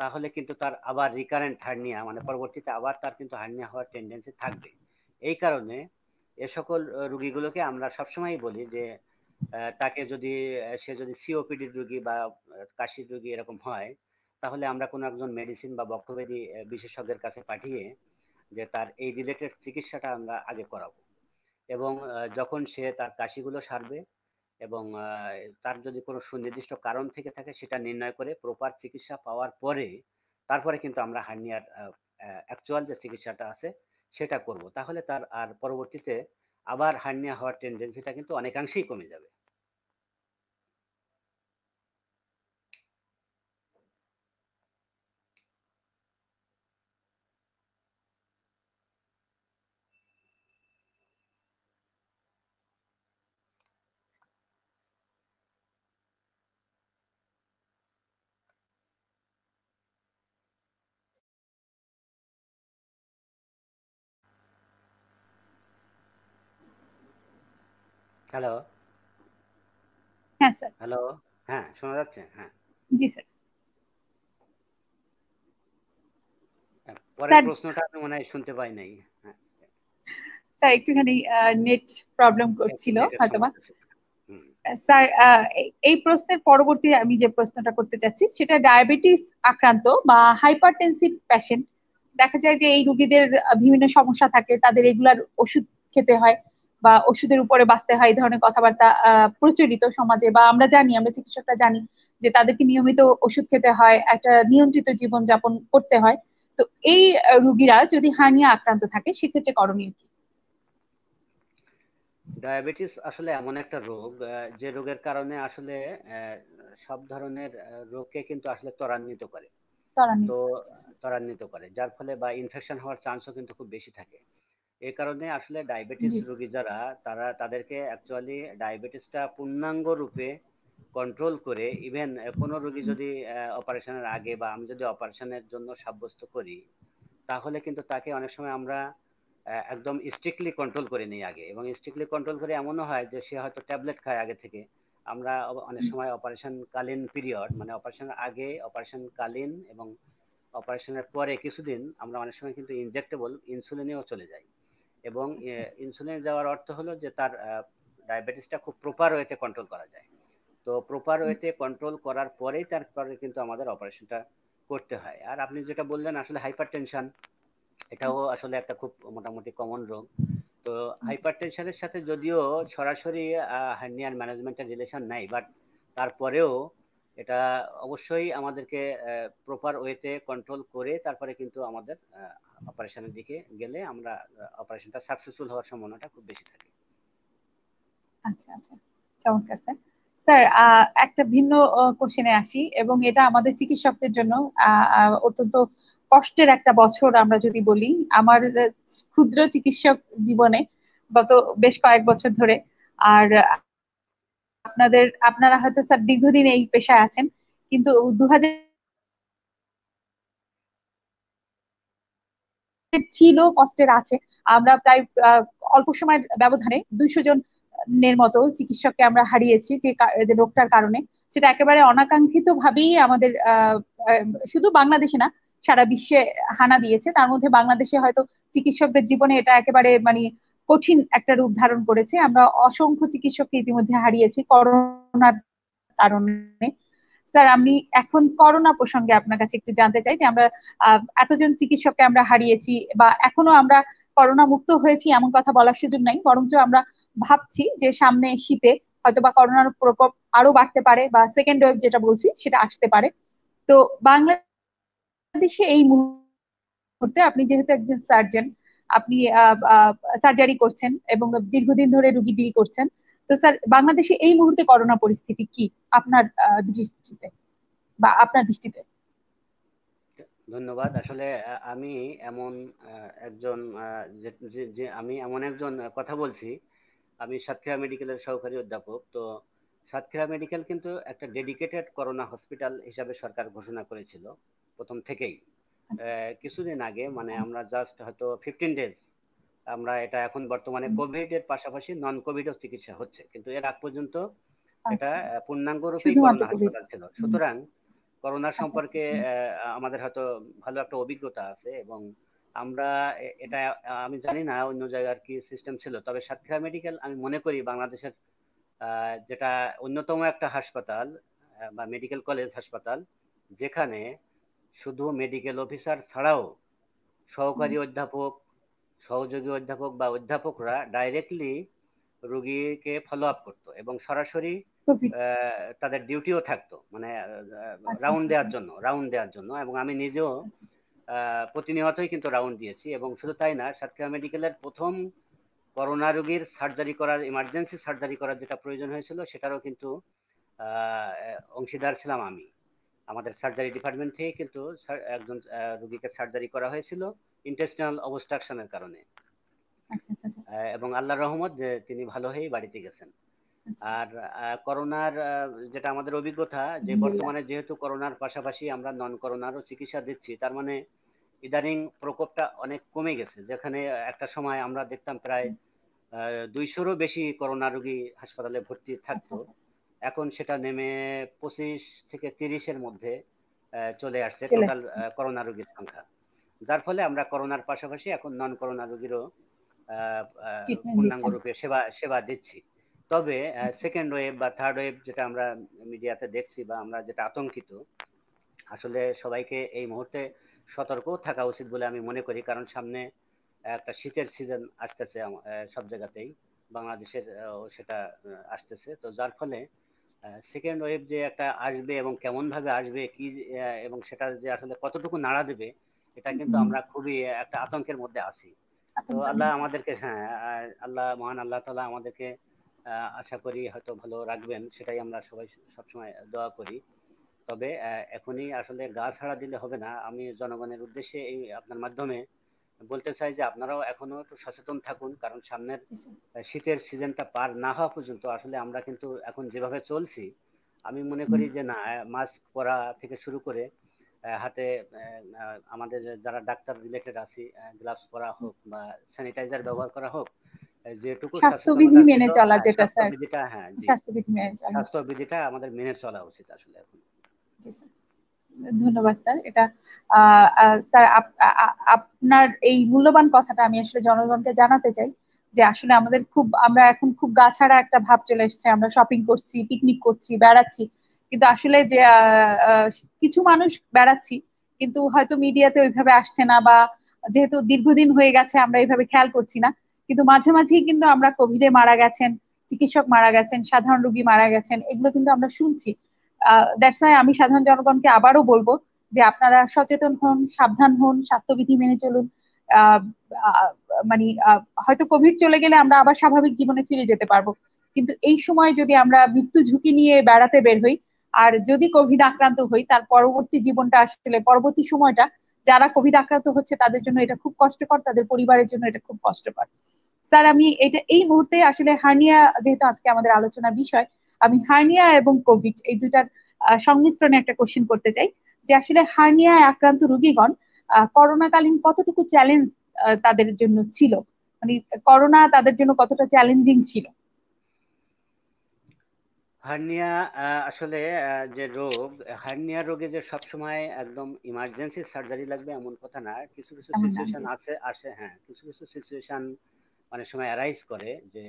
S2: তাহলে কিন্তু তার আবার রিকারেন্ট হার্নিয়া মানে পরবর্তীতে আবার তার কিন্তু হার্নিয়া হওয়ার টেন্ডেন্সি থাকবে। এই কারণে এ সকল রুগীগুলোকে আমরা সবসময় বলি যে তাকে যদি সে যদি সিওপিডির রুগী বা কাশির রুগী এরকম হয় তাহলে আমরা কোনো একজন মেডিসিন বা বক্ষব্যাধি বিশেষজ্ঞের কাছে পাঠিয়ে যে তার এই রিলেটেড চিকিৎসাটা আমরা আগে করাবো। এবং যখন সে তার কাশিগুলো সারবে এবং তার যদি কোনো সুনির্দিষ্ট কারণ থেকে থাকে সেটা নির্ণয় করে প্রপার চিকিৎসা পাওয়ার পরে তারপরে কিন্তু আমরা হার্নিয়ার অ্যাকচুয়াল যে চিকিৎসাটা আছে সেটা করব। তাহলে তার আর পরবর্তীতে আবার হার্নিয়া হওয়ার টেন্ডেন্সিটা কিন্তু অনেকাংশেই কমে যাবে। হ্যালো?
S1: হ্যাঁ স্যার।
S2: হ্যালো? হ্যাঁ শোনা যাচ্ছে? হ্যাঁ।
S1: জি স্যার।
S2: পরের প্রশ্নটা আমি মনে হয় শুনতে পাই নাই।
S1: হ্যাঁ। স্যার একটুখানি নেট প্রবলেম করছিল হয়তোবা। স্যার এই প্রশ্নের পরবর্তী আমি যে প্রশ্নটা করতে চাচ্ছি সেটা ডায়াবেটিস আক্রান্ত বা হাইপারটেনসিভ পেশেন্ট দেখা যায় যে এই রোগীদের বিভিন্ন সমস্যা থাকে তাদের রেগুলার ওষুধ খেতে হয়। বা ওষুধের উপরে বাঁচতে হয় এই ধরনের কথাবার্তা প্রচলিত সমাজে বা আমরা জানি আমরা চিকিৎসকরা জানি যে তাদেরকে নিয়মিত ওষুধ খেতে হয় একটা নিয়ন্ত্রিত জীবন যাপন করতে হয়। তো এই রুগীরা যদি হার্নিয়া আক্রান্ত থাকে সেক্ষেত্রে করণীয় কি?
S2: ডায়াবেটিস আসলে এমন একটা রোগ যে রোগের কারণে আসলে সব ধরনের রোগকে কিন্তু আসলে ত্বরান্বিত করে। তো ত্বরান্বিত করে যার ফলে বা ইনফেকশন হওয়ার চান্সও কিন্তু খুব বেশি থাকে। এই কারণে আসলে ডায়াবেটিস রোগী যারা তারা তাদেরকে অ্যাকচুয়ালি ডায়াবেটিসটা পূর্ণাঙ্গ রূপে কন্ট্রোল করে ইভেন কোনো রোগী যদি অপারেশনের আগে বা আমি যদি অপারেশনের জন্য সাব্যস্ত করি তাহলে কিন্তু তাকে অনেক সময় আমরা একদম স্ট্রিক্টলি কন্ট্রোল করে নিই আগে। এবং স্ট্রিক্টলি কন্ট্রোল করে এমনও হয় যে সে হয়তো ট্যাবলেট খায় আগে থেকে। আমরা অনেক সময় অপারেশন কালীন পিরিয়ড মানে অপারেশনের আগে অপারেশন কালীন এবং অপারেশনের পরে কিছুদিন আমরা অনেক সময় কিন্তু ইনজেক্টেবল ইনসুলিনেও চলে যাই এবং আচ্ছা, আচ্ছা। ইনসুলিন যাওয়ার অর্থ হলো যে তার ডায়াবেটিসটা খুব প্রপার ওয়েতে কন্ট্রোল করা যায়। তো প্রপার ওয়েতে কন্ট্রোল করার পরেই তারপরে কিন্তু আমাদের অপারেশনটা করতে হয়। আর আপনি যেটা বললেন আসলে হাইপার টেনশন এটাও আসলে একটা খুব মোটামুটি কমন রোগ। তো হাইপার টেনশনের সাথে যদিও সরাসরি হার্নিয়ার ম্যানেজমেন্টের রিলেশন নাই বাট তারপরেও এটা অবশ্যই আমাদেরকে প্রপার ওয়েতে কন্ট্রোল করে তারপরে কিন্তু আমাদের অপারেশনের দিকে গেলে আমরা অপারেশনটা সাকসেসফুল হওয়ার সম্ভাবনাটা খুব বেশি থাকে।
S1: আচ্ছা আচ্ছা। চমৎকার স্যার স্যার একটা ভিন্ন কোশ্চেনে আসি এবং এটা আমাদের চিকিৎসকদের জন্য অত্যন্ত কষ্টের একটা বছর আমরা যদি বলি। আমার ক্ষুদ্র চিকিৎসক জীবনে গত বেশ কয়েক বছর ধরে আর আপনাদের, আপনারা হয়তো স্যার দীর্ঘদিন এই পেশায় আছেন। কিন্তু দু হাজার ছিল কষ্টের আছে। আমরা প্রায় অল্প সময়ের ব্যবধানে দুইশো জনের মতো চিকিৎসককে আমরা হারিয়েছি যে যে রোগটার কারণে। সেটা একেবারে অনাকাঙ্ক্ষিত ভাবেই আমাদের শুধু বাংলাদেশে না, সারা বিশ্বে হানা দিয়েছে। তার মধ্যে বাংলাদেশে হয়তো চিকিৎসকদের জীবনে এটা একেবারে মানে কঠিন একটা রূপ ধারণ করেছে। আমরা অসংখ্য চিকিৎসককে ইতিমধ্যে হারিয়েছি করোনার কারণে। স্যার, আমি এখন করোনা প্রসঙ্গে আপনার কাছে একটু জানতে চাই যে আমরা এতজন চিকিৎসককে আমরা হারিয়েছি বা এখনও আমরা করোনা মুক্ত হয়েছি এমন কথা বলার সুযোগ নাই, বরঞ্চ আমরা ভাবছি যে সামনে শীতে হয়তো বা করোনার প্রকোপ আরও বাড়তে পারে বা সেকেন্ড ওয়েভ যেটা বলছি সেটা আসতে পারে। তো বাংলাদেশে এই মুহূর্তে আপনি যেহেতু একজন সার্জন আপনি সার্জারি করছেন এবং দীর্ঘদিন ধরে রুগী ডিল করছেন তো স্যার বাংলাদেশে এই মুহূর্তে করোনা পরিস্থিতি কি আপনার দৃষ্টিতে বা আপনার দৃষ্টিতে?
S2: ধন্যবাদ। আসলে আমি এমন একজন যে আমি এমন একজন কথা বলছি। আমি সাতক্ষীরা মেডিকেলের সহকারী অধ্যাপক। তো সাতক্ষীরা মেডিকেল কিন্তু একটা ডেডিকেটেড করোনা হসপিটাল হিসাবে সরকার ঘোষণা করেছিল প্রথম থেকেই। আচ্ছা। কিছুদিন আগে মানে আচ্ছা। আমরা জাস্ট হয়তো ফিফটিন ডেজ আমরা এটা এখন বর্তমানে কোভিড এর পাশাপাশি নন কোভিড চিকিৎসা হচ্ছে। কিন্তু এর আগ পর্যন্ত এটা আচ্ছা। পূর্ণাঙ্গ রূপে করোনা হাসপাতাল ছিল। সুতরাং করোনা সম্পর্কে আমাদের হয়তো ভালো একটা অভিজ্ঞতা আছে এবং আমরা এটা আমি জানি না অন্য জায়গার কি সিস্টেম ছিল তবে সাতক্ষীরা মেডিকেল আমি মনে করি বাংলাদেশের যেটা অন্যতম একটা হাসপাতাল বা মেডিকেল কলেজ হাসপাতাল যেখানে শুধু মেডিকেল অফিসার ছাড়াও সহকারী অধ্যাপক সহযোগী অধ্যাপক বা অধ্যাপকরা ডাইরেক্টলি রোগীকে ফলো আপ করতো এবং সরাসরি তাদের ডিউটিও থাকতো মানে রাউন্ড আচ্ছা, দেওয়ার আচ্ছা। জন্য রাউন্ড দেওয়ার জন্য এবং আমি নিজেও আচ্ছা। প্রতিনিয়তই কিন্তু রাউন্ড দিয়েছি এবং শুধু তাই না সাতক্ষীরা মেডিকেলের প্রথম করোনা রোগীর সার্জারি করার ইমার্জেন্সি সার্জারি করার যেটা প্রয়োজন হয়েছিল সেটারও কিন্তু অংশীদার ছিলাম আমি আমাদের সার্জারি ডিপার্টমেন্ট থেকে কিন্তু একজন রোগীকে সার্জারি করা হয়েছিল ইন্টেস্টিনাল অবস্ট্রাকশনের কারণে। আচ্ছা, আচ্ছা, আচ্ছা। এবং আল্লাহর রহমত যে তিনি ভালো হয়েই বাড়িতে গেছেন। আর করোনার যেটা আমাদের অভিজ্ঞতা যে বর্তমানে যেহেতু করোনার পাশাপাশি আমরা নন করোনারও চিকিৎসা দিচ্ছি তার মানে ইদানিং প্রকোপটা অনেক কমে গেছে। যেখানে একটা সময় আমরা দেখতাম প্রায় দুইশোরও বেশি করোনা রোগী হাসপাতালে ভর্তি থাকতো। এখন সেটা নেমে পঁচিশ থেকে তিরিশের মধ্যে চলে আসছে টোটাল করোনা রোগীর সংখ্যা। যার ফলে আমরা করোনার পাশাপাশি এখন নন করোনা রোগীরও পূর্ণাঙ্গ রূপে সেবা সেবা দিচ্ছি। তবে সেকেন্ড ওয়েভ বা থার্ড ওয়েভ যেটা আমরা মিডিয়াতে দেখছি বা আমরা যেটা আতঙ্কিত আসলে সবাইকে এই মুহূর্তে সতর্ক থাকা উচিত বলে আমি মনে করি। কারণ সামনে একটা শীতের সিজন আসতেছে সব জায়গাতেই। বাংলাদেশের সেটা আসতেছে। তো যার ফলে সেকেন্ড ওয়েভ যে একটা আসবে এবং কেমন ভাবে আসবে কি এবং সেটা যে আসলে কতটুকু নাড়া দেবে এটা কিন্তু আমরা খুবই একটা আতঙ্কের মধ্যে আছি। তো আল্লাহ আমাদেরকে হ্যাঁ আল্লাহ মহান আল্লাহ তালা আমাদেরকে আশা করি হয়তো ভালো রাখবেন সেটাই আমরা সবাই সবসময় দোয়া করি। তবে এখনই আসলে গা ছাড়া দিলে হবে না। আমি জনগণের উদ্দেশ্যে এই আপনার মাধ্যমে বলতে চাই যে আপনারাও এখনও একটু সচেতন থাকুন কারণ সামনের শীতের সিজনটা পার না হওয়া পর্যন্ত আসলে আমরা কিন্তু এখন যেভাবে চলছি আমি মনে করি যে না মাস্ক পরা থেকে শুরু করে হাতে আমাদের যারা ডাক্তার রিলেটেড আছি গ্লাভস পরা হোক বা স্যানিটাইজার ব্যবহার করা হোক যেটুকু
S1: স্বাস্থ্যবিধি মেনে চলা যেটা স্যার।
S2: হ্যাঁ
S1: স্বাস্থ্যবিধি মেনে
S2: চলা। স্বাস্থ্যবিধিটা আমাদের মেনে চলা উচিত আসলে এখন।
S1: জি স্যার। ধন্যবাদ স্যার। এটা স্যার আপনার এই মূল্যবান কথাটা আমি আসলে জনগণকে জানাতে চাই যে আসলে আমাদের খুব আমরা এখন খুব গাছাড়া একটা ভাব চলে এসছে। আমরা শপিং করছি পিকনিক করছি বেড়াচ্ছি। কিন্তু আসলে যে কিছু মানুষ বেড়াচ্ছি, কিন্তু হয়তো মিডিয়াতে ওইভাবে আসছে না বা যেহেতু দীর্ঘদিন হয়ে গেছে, আমরা এইভাবে খেয়াল করছি না। কিন্তু মাঝে মাঝেই কিন্তু আমরা কোভিডে মারা গেছেন, চিকিৎসক মারা গেছেন, সাধারণ রোগী মারা গেছেন, এগুলো কিন্তু আমরা শুনছি। দ্যাটস আমি সাধারণ জনগণকে আবারও বলব যে আপনারা সচেতন হন, সাবধান হন, স্বাস্থ্যবিধি মেনে চলুন। মানে হয়তো কোভিড চলে গেলে আমরা আবার স্বাভাবিক জীবনে ফিরে যেতে পারব। কিন্তু এই সময় যদি আমরা মৃত্যু ঝুঁকি নিয়ে বেড়াতে বের হই আর যদি কোভিড আক্রান্ত হই, তার পরবর্তী জীবনটা আসলে, পরবর্তী সময়টা যারা কোভিড আক্রান্ত হচ্ছে, তাদের জন্য এটা খুব কষ্টকর, তাদের পরিবারের জন্য এটা খুব কষ্টকর। স্যার, আমি এটা, এই মুহূর্তে আসলে হার্নিয়া, যেহেতু আজকে আমাদের আলোচনার বিষয়, আমি হার্নিয়া এবং কোভিড এই দুটার সংমিশ্রণে একটা কোশ্চেন করতে চাই। যে আসলে হার্নিয়ায় আক্রান্ত রোগীগণ করোনাকালীন কতটুকু চ্যালেঞ্জ তাদের জন্য ছিল? মানে করোনা তাদের জন্য কতটা চ্যালেঞ্জিং ছিল?
S2: হার্নিয়া আসলে যে রোগ হার্নিয়া রোগে যে সবসময় একদম ইমার্জেন্সি সার্জারি লাগবে এমন কথা না। কিছু কিছু সিচুয়েশন আছে আসে হ্যাঁ। কিছু কিছু সিচুয়েশন অনেক সময় অ্যারাইজ করে যে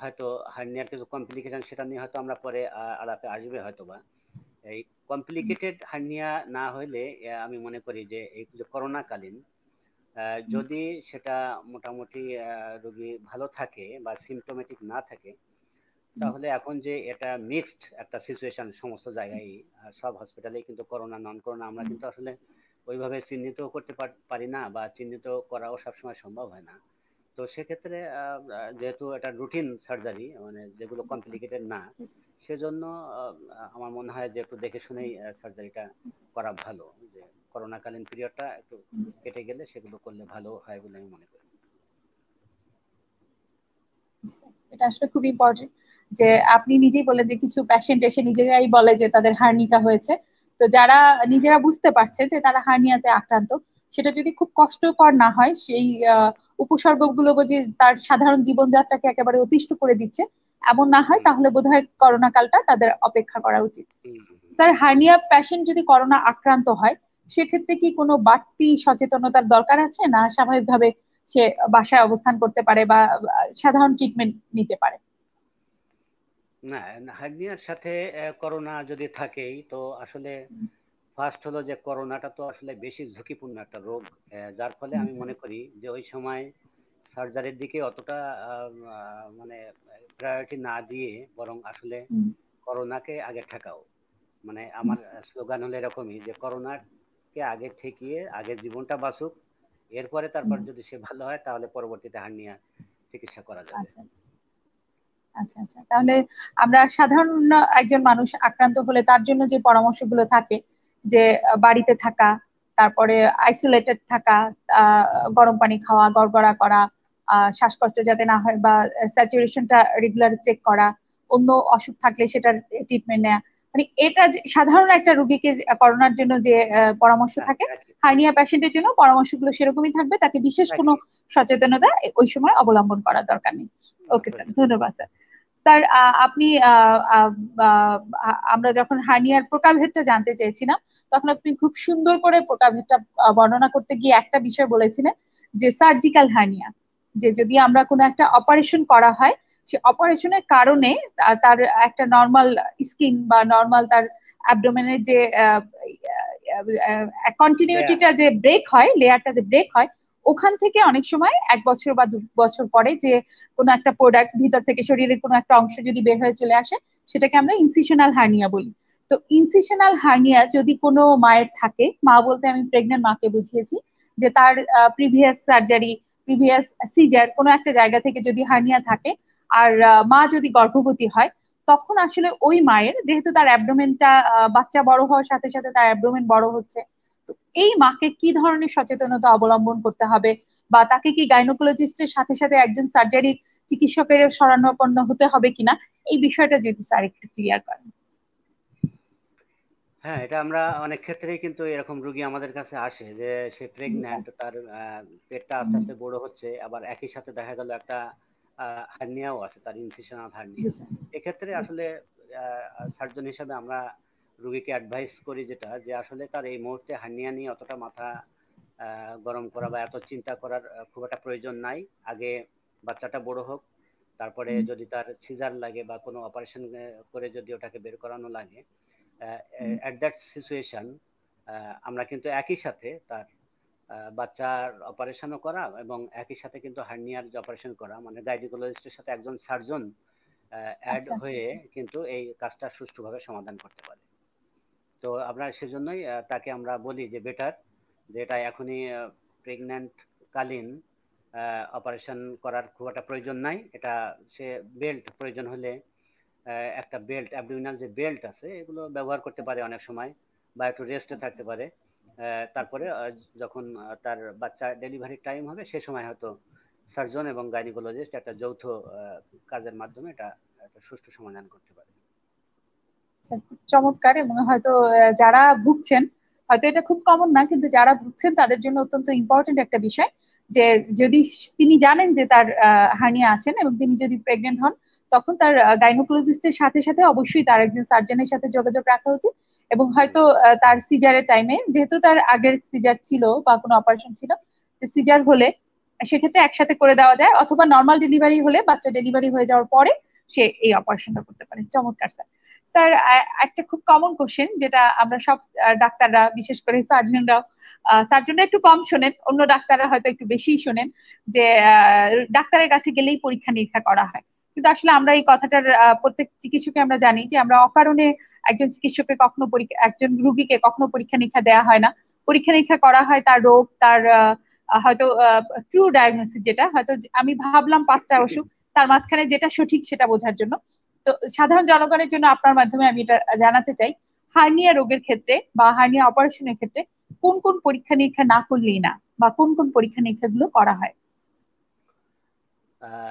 S2: হয়তো হার্নিয়ার কিছু কমপ্লিকেশন সেটা নিয়ে হয়তো আমরা পরে আলাপে আসবে হয়তো বা এই কমপ্লিকেটেড হার্নিয়া না হলে আমি মনে করি যে এই যে করোনাকালীন যদি সেটা মোটামুটি রোগী ভালো থাকে বা সিমটোমেটিক না থাকে তাহলে এখন যে এটা মিক্সড একটা সিচুয়েশন সমস্ত জায়গায় সব হসপিটালে কিন্তু করোনা নন করোনা আমরা কিন্তু আসলে ওইভাবে চিহ্নিত করতে পারি না বা চিহ্নিত করাও সবসময় সম্ভব হয় না। তো সেক্ষেত্রে যেহেতু এটা রুটিন সার্জারি মানে যেগুলো কমপ্লিকেটেড না সেজন্য আমার মনে হয় যে একটু দেখে শুনেই সার্জারিটা করা ভালো। যে করোনাকালীন পিরিয়ডটা একটু কেটে গেলে সেগুলো করলে ভালো হয় বলে আমি মনে করি।
S1: এটা আসলে খুব ইম্পর্টেন্ট যে আপনি নিজেই বলে যে কিছু প্যাশেন্ট এসে নিজেরাই বলে যে তাদের হার্নিকা হয়েছে। তো যারা নিজেরা বুঝতে পারছে যে তারা হার্নিয়াতে আক্রান্ত সেটা যদি খুব কষ্টকর না হয় সেই উপসর্গগুলো যে তার সাধারণ জীবনযাত্রাকে একেবারে অতিষ্ঠ করে দিচ্ছে এমন না হয় তাহলে বোধহয় করোনা কালটা তাদের অপেক্ষা করা উচিত। স্যার হার্নিয়া প্যাশেন্ট যদি করোনা আক্রান্ত হয় সেক্ষেত্রে কি কোনো বাড়তি সচেতনতার দরকার আছে? না স্বাভাবিকভাবে সে বাসায় অবস্থান করতে পারে বা সাধারণ ট্রিটমেন্ট নিতে পারে?
S2: না হার্নিয়ার সাথে করোনা যদি থাকেই তো আসলে ফার্স্ট হলো যে করোনাটা তো আসলে বেশি ঝুঁকিপূর্ণ একটা রোগ যার ফলে আমি মনে করি যে ওই সময় সার্জারির দিকে অতটা মানে প্রায়োরিটি না দিয়ে বরং আসলে করোনাকে আগে ঠেকাও। মানে আমার স্লোগান হলো এরকমই যে করোনাকে আগে ঠেকিয়ে আগে জীবনটা বাঁচুক এরপরে তারপর যদি সে ভালো হয় তাহলে পরবর্তীতে হার্নিয়া চিকিৎসা করা যাবে।
S1: আচ্ছা, আচ্ছা। তাহলে আমরা সাধারণ একজন মানুষ আক্রান্ত হলে তার জন্য যে পরামর্শগুলো থাকে যে বাড়িতে থাকা তারপরে আইসোলেটেড থাকা গরম পানি খাওয়া গড়গড়া করা শ্বাসকষ্ট যাতে না হয় বা স্যাচুরেশনটা রেগুলার চেক করা অন্য অসুখ থাকলে সেটার ট্রিটমেন্ট নেওয়া মানে এটা সাধারণ একটা রুগীকে করোনার জন্য যে পরামর্শ হ্যাঁ, থাকে হার্নিয়া প্যাশেন্টের জন্য পরামর্শগুলো সেরকমই থাকবে। তাকে বিশেষ কোনো সচেতনতা ওই সময় অবলম্বন করার দরকার নেই। ওকে স্যার ধন্যবাদ। স্যার স্যার আপনি আমরা যখন হার্নিয়ার প্রকারভেদটা জানতে চেয়েছিলাম তখন আপনি খুব সুন্দর করে প্রকারভেদটা বর্ণনা করতে গিয়ে একটা বিষয় বলেছিলেন যে সার্জিক্যাল হার্নিয়া যে যদি আমরা কোনো একটা অপারেশন করা হয় সে অপারেশনের কারণে তার একটা নর্মাল স্কিন বা নর্মাল তার অ্যাবডোমেনের যে কন্টিনিউটিটা যে ব্রেক হয় লেয়ারটা যে ব্রেক হয় ওখান থেকে অনেক সময় এক বছর বা দু বছর পরে যে কোনো একটা প্রোডাক্ট ভিতর থেকে শরীরের কোনো একটা অংশ যদি বের হয়ে চলে আসে, সেটাকে আমরা ইনসিশনাল হার্নিয়া বলি। তো ইনসিশনাল হার্নিয়া যদি কোনো মায়ের থাকে, মা বলতে আমি প্রেগনেন্ট মাকে বুঝিয়েছি যে তার প্রিভিয়াস সার্জারি প্রিভিয়াস সিজার কোনো একটা জায়গা থেকে যদি হার্নিয়া থাকে আর মা যদি গর্ভবতী হয়, তখন আসলে ওই মায়ের, যেহেতু তার অ্যাবডোমেনটা বাচ্চা বড় হওয়ার সাথে সাথে তার অ্যাবডোমেন বড় হচ্ছে তো এই মাকে কি ধরনের সচেতনতা অবলম্বন করতে হবে? বা তাকে কি গাইনোকোলজিস্টের সাথে সাথে একজন সার্জারি চিকিৎসকের শরণাপন্ন হতে হবে কিনা? এই বিষয়টা যদি স্যার একটু ক্লিয়ার করেন।
S2: হ্যাঁ এটা আমরা অনেক ক্ষেত্রেই কিন্তু এরকম রোগী আমাদের কাছে আসে যে সে প্রেগন্যান্ট তার পেটটা আস্তে আস্তে বড় হচ্ছে আবার একই সাথে দেখা গেল একটা হার্নিয়াও আছে তার ইনসিশনাল হার্নিয়া এক্ষেত্রে আসলে সার্জন হিসাবে আমরা রোগীকে অ্যাডভাইস করি যেটা যে আসলে তার এই মুহূর্তে হার্নিয়া নিয়ে অতটা মাথা গরম করা বা এত চিন্তা করার খুব একটা প্রয়োজন নাই। আগে বাচ্চাটা বড় হোক তারপরে যদি তার সিজার লাগে বা কোনো অপারেশন করে যদি ওটাকে বের করানো লাগে অ্যাট দ্যাট সিচুয়েশন আমরা কিন্তু একই সাথে তার বাচ্চার অপারেশনও করা এবং একই সাথে কিন্তু হার্নিয়ার যে অপারেশন করা মানে গাইনিকোলজিস্টের সাথে একজন সার্জন অ্যাড আচ্ছা, আচ্ছা, হয়ে আচ্ছা। কিন্তু এই কাজটা সুষ্ঠুভাবে সমাধান করতে পারে। তো আমরা সেজন্যই তাকে আমরা বলি যে বেটার যে এটা এখনই প্রেগন্যান্ট কালীন অপারেশন করার খুব একটা প্রয়োজন নাই। এটা সে বেল্ট প্রয়োজন হলে একটা বেল্ট অ্যাবডোমিনাল যে বেল্ট আছে এগুলো ব্যবহার করতে পারে অনেক সময় বা একটু রেস্টে থাকতে পারে। তারপরে যখন তার বাচ্চা ডেলিভারি টাইম হবে সে সময় হয়তো সার্জন এবং গাইনিকোলজিস্ট একটা যৌথ কাজের মাধ্যমে এটা একটা সুষ্ঠু সমাধান করতে পারে।
S1: আচ্ছা, চমৎকার। এবং হয়তো যারা ভুগছেন, হয়তো এটা খুব কমন না, কিন্তু যারা ভুগছেন, তাদের জন্য অত্যন্ত ইম্পর্টেন্ট একটা বিষয় যে, যদি তিনি জানেন যে তার হার্নিয়া আছেন এবং তিনি যদি প্রেগনেন্ট হন, তখন তার গাইনোকোলজিস্টের সাথে সাথে অবশ্যই তার একজন সার্জনের সাথে যোগাযোগ রাখা উচিত। এবং হয়তো তার সিজারের টাইমে যেহেতু তার আগের সিজার ছিল বা কোনো অপারেশন ছিল সিজার হলে সেক্ষেত্রে একসাথে করে দেওয়া যায়, অথবা নর্মাল ডেলিভারি হলে বাচ্চা ডেলিভারি হয়ে যাওয়ার পরে সে এই অপারেশনটা করতে পারে। চমৎকার স্যার স্যার একটা খুব কমন কোশ্চেন যেটা আমরা সব ডাক্তাররা বিশেষ করে সার্জনরাও সার্জনরা একটু কম শোনেন অন্য ডাক্তাররা হয়তো একটু বেশি শোনেন যে ডাক্তারের কাছে গেলেই পরীক্ষা নিরীক্ষা করা হয়। কিন্তু আসলে আমরা এই কথাটার প্রত্যেক চিকিৎসকে আমরা জানি যে আমরা অকারণে একজন চিকিৎসককে কখনো পরীক্ষা একজন রুগীকে কখনো পরীক্ষা নিরীক্ষা দেওয়া হয় না। পরীক্ষা নিরীক্ষা করা হয় তার রোগ তার হয়তো ট্রু ডায়াগনোসিস যেটা হয়তো আমি ভাবলাম পাঁচটা অসুখ তার মাঝখানে যেটা সঠিক সেটা বোঝার জন্য। তো সাধারণ জনগণের জন্য আপনার মাধ্যমে আমি এটা জানাতে চাই হার্নিয়া রোগের ক্ষেত্রে বা হার্নিয়া অপারেশনের ক্ষেত্রে কোন কোন পরীক্ষা নিরীক্ষা না করলেই না বা কোন কোন পরীক্ষা নিরীক্ষা গুলো করা হয়?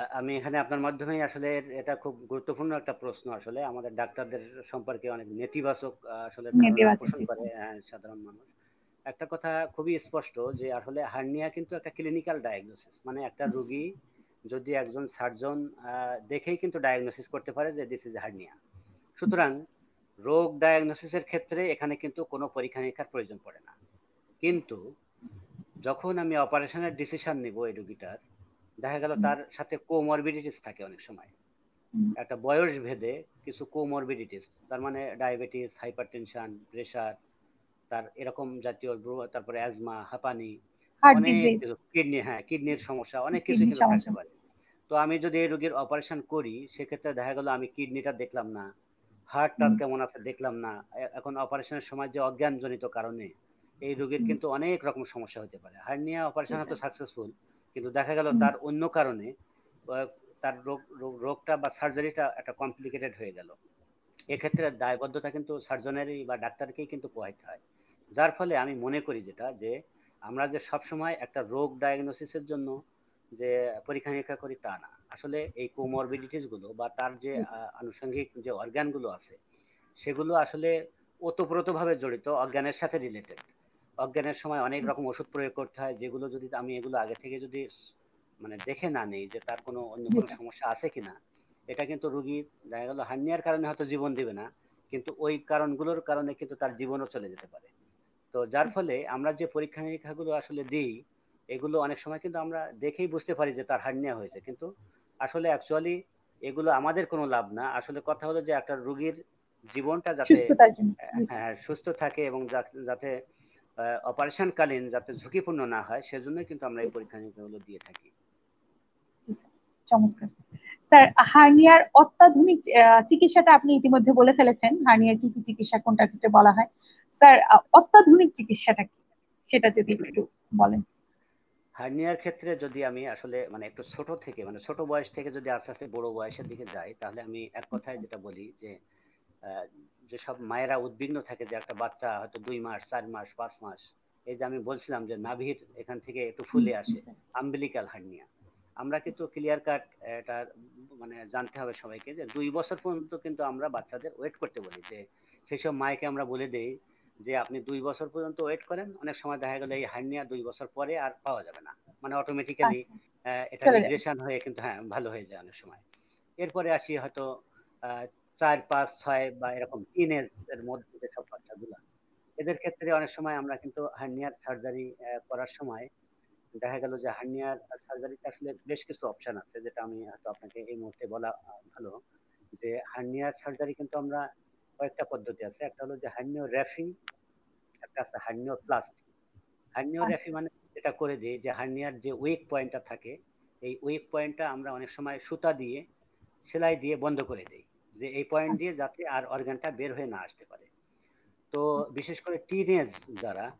S2: আমি এখানে আপনার মাধ্যমে আসলে এটা খুব গুরুত্বপূর্ণ একটা প্রশ্ন আসলে। আমাদের ডাক্তারদের সম্পর্কে অনেক নেতিবাচক আসলে পোষণ করে হ্যাঁ, সাধারণ মানুষ। একটা কথা খুবই স্পষ্ট যে আসলে হার্নিয়া কিন্তু একটা ক্লিনিক্যাল ডায়াগনোসিস মানে একটা রোগী যদি একজন সার্জন দেখেই কিন্তু ডায়াগনোসিস করতে পারে যে দিস ইজ হার্নিয়া সুতরাং রোগ ডায়াগনোসিসের ক্ষেত্রে এখানে কিন্তু কোনো পরীক্ষা নিরীক্ষার প্রয়োজন পড়ে না। কিন্তু যখন আমি অপারেশনের ডিসিশন নিব এই রোগীটার, দেখা গেল তার সাথে কোমরবিডিটিস থাকে অনেক সময়। একটা বয়স ভেদে কিছু কোমরবিডিটিস তার মানে ডায়াবেটিস হাইপারটেনশন প্রেশার তার এরকম জাতীয় তারপরে অ্যাজমা হাঁপানি কিডনি হ্যাঁ কিডনির সমস্যা অনেক কিছু কিন্তু থাকতে পারে। তো আমি যদি এই রোগীর অপারেশন করি সেক্ষেত্রে দেখা গেল আমি কিডনিটা দেখলাম না হার্টটা কেমন আছে দেখলাম না। এখন অপারেশনের সময় যে অজ্ঞানজনিত কারণে এই রোগীর কিন্তু অনেক রকম সমস্যা হতে পারে। হার্নিয়া অপারেশন হয়তো সাকসেসফুল কিন্তু দেখা গেল তার অন্য কারণে তার রোগ রোগটা বা সার্জারিটা একটা কমপ্লিকেটেড হয়ে গেল। এক্ষেত্রে দায়বদ্ধতা কিন্তু সার্জনেরই বা ডাক্তারকেই কিন্তু পোহাইতে হয়। যার ফলে আমি মনে করি যেটা যে আমরা যে সবসময় একটা রোগ ডায়াগনোসিসের জন্য যে পরীক্ষা নিরীক্ষা করি তা না। আসলে এই কোমরবিডিটিসগুলো বা তার যে আনুষঙ্গিক যে অর্গানগুলো আছে সেগুলো আসলে ওতপ্রোতভাবে জড়িত অজ্ঞানের সাথে রিলেটেড অজ্ঞানের সময় অনেক রকম ওষুধ প্রয়োগ করতে হয় যেগুলো যদি আমি এগুলো আগে থেকে যদি মানে দেখে না নেই যে তার কোনো অন্য কোনো সমস্যা আছে কিনা এটা কিন্তু রুগী দেখা গেল হার্নিয়ার কারণে হয়তো জীবন দিবে না কিন্তু ওই কারণগুলোর কারণে কিন্তু তার জীবনও চলে যেতে পারে। তো যার ফলে আমরা যে পরীক্ষা নিরীক্ষাগুলো আসলে দিই এগুলো অনেক সময় কিন্তু আমরা দেখেই বুঝতে পারি যে তার হার্নিয়া হয়েছে। কিন্তু আসলে অ্যাকচুয়ালি এগুলো আমাদের কোনো লাভ না। আসলে কথা হলো যে একটা রুগীর জীবনটা যাতে হ্যাঁ সুস্থ থাকে এবং যাতে অপারেশন কালীন যাতে ঝুঁকিপূর্ণ না হয় সেজন্যই কিন্তু আমরা এই পরীক্ষা নিরীক্ষাগুলো দিয়ে থাকি।
S1: চমৎকার। স্যার হার্নিয়ার অত্যাধুনিক চিকিৎসাটা আপনি ইতিমধ্যে বলে ফেলেছেন। হার্নিয়ার কি কি চিকিৎসা কোনটা ক্ষেত্রে বলা হয়? স্যার অত্যাধুনিক চিকিৎসাটা কি? সেটা যদি একটু বলেন।
S2: হার্নিয়ার ক্ষেত্রে যদি আমি আসলে মানে একটু ছোট থেকে মানে ছোট বয়স থেকে যদি আস্তে আস্তে বড় বয়সের দিকে যাই তাহলে আমি এক কথায় যেটা বলি যে যেসব মায়েরা উদ্বিগ্ন থাকে যে একটা বাচ্চা হয়তো দুই মাস চার মাস পাঁচ মাস এই যে আমি বলছিলাম যে নাভির এখান থেকে একটু ফুলে আসে আম্বিলিকাল হার্নিয়া আমরা কিন্তু ক্লিয়ার কাট এটা মানে জানতে হবে সবাইকে যে দুই বছর পর্যন্ত কিন্তু আমরা বাচ্চাদের ওয়েট করতে বলি যে সেই সব মায়েকে আমরা বলে দেই যে আপনি দুই বছর পর্যন্ত ওয়েট করেন অনেক সময় দেখা গেল এই হার্নিয়া দুই বছর পরে আর পাওয়া যাবে না। মানে অটোমেটিক্যালি আচ্ছা। এটা রিগ্রেশন হয়ে কিন্তু হ্যাঁ ভালো হয়ে যায় অনেক সময়। এরপরে আসি হয়তো চার পাঁচ ছয় বা এরকম তিন এর মধ্যে যেসব বাচ্চাগুলো। এদের ক্ষেত্রে অনেক সময় আমরা কিন্তু হার্নিয়ার সার্জারি করার সময় দেখা গেল যে হার্নিয়ার সার্জারিতে আসলে বেশ কিছু অপশন আছে যেটা আমি হয়তো আপনাকে এই মুহূর্তে বলা ভালো। যে হার্নিয়ার সার্জারি কিন্তু আমরা কয়েকটা পদ্ধতি আছে। একটা হলো যে হার্নিও র্যাফি একটা আছে হার্নিও প্লাস্টি হার্নিও র্যাফি মানে যেটা করে দিই যে হার্নিয়ার যে উইক পয়েন্টটা থাকে এই উইক পয়েন্টটা আমরা অনেক সময় সুতা দিয়ে সেলাই দিয়ে বন্ধ করে দিই। যে এই পয়েন্ট দিয়ে আচ্ছা। যাতে আর অর্গানটা বের হয়ে না আসতে পারে। তো বিশেষ করে টিনেজ যারা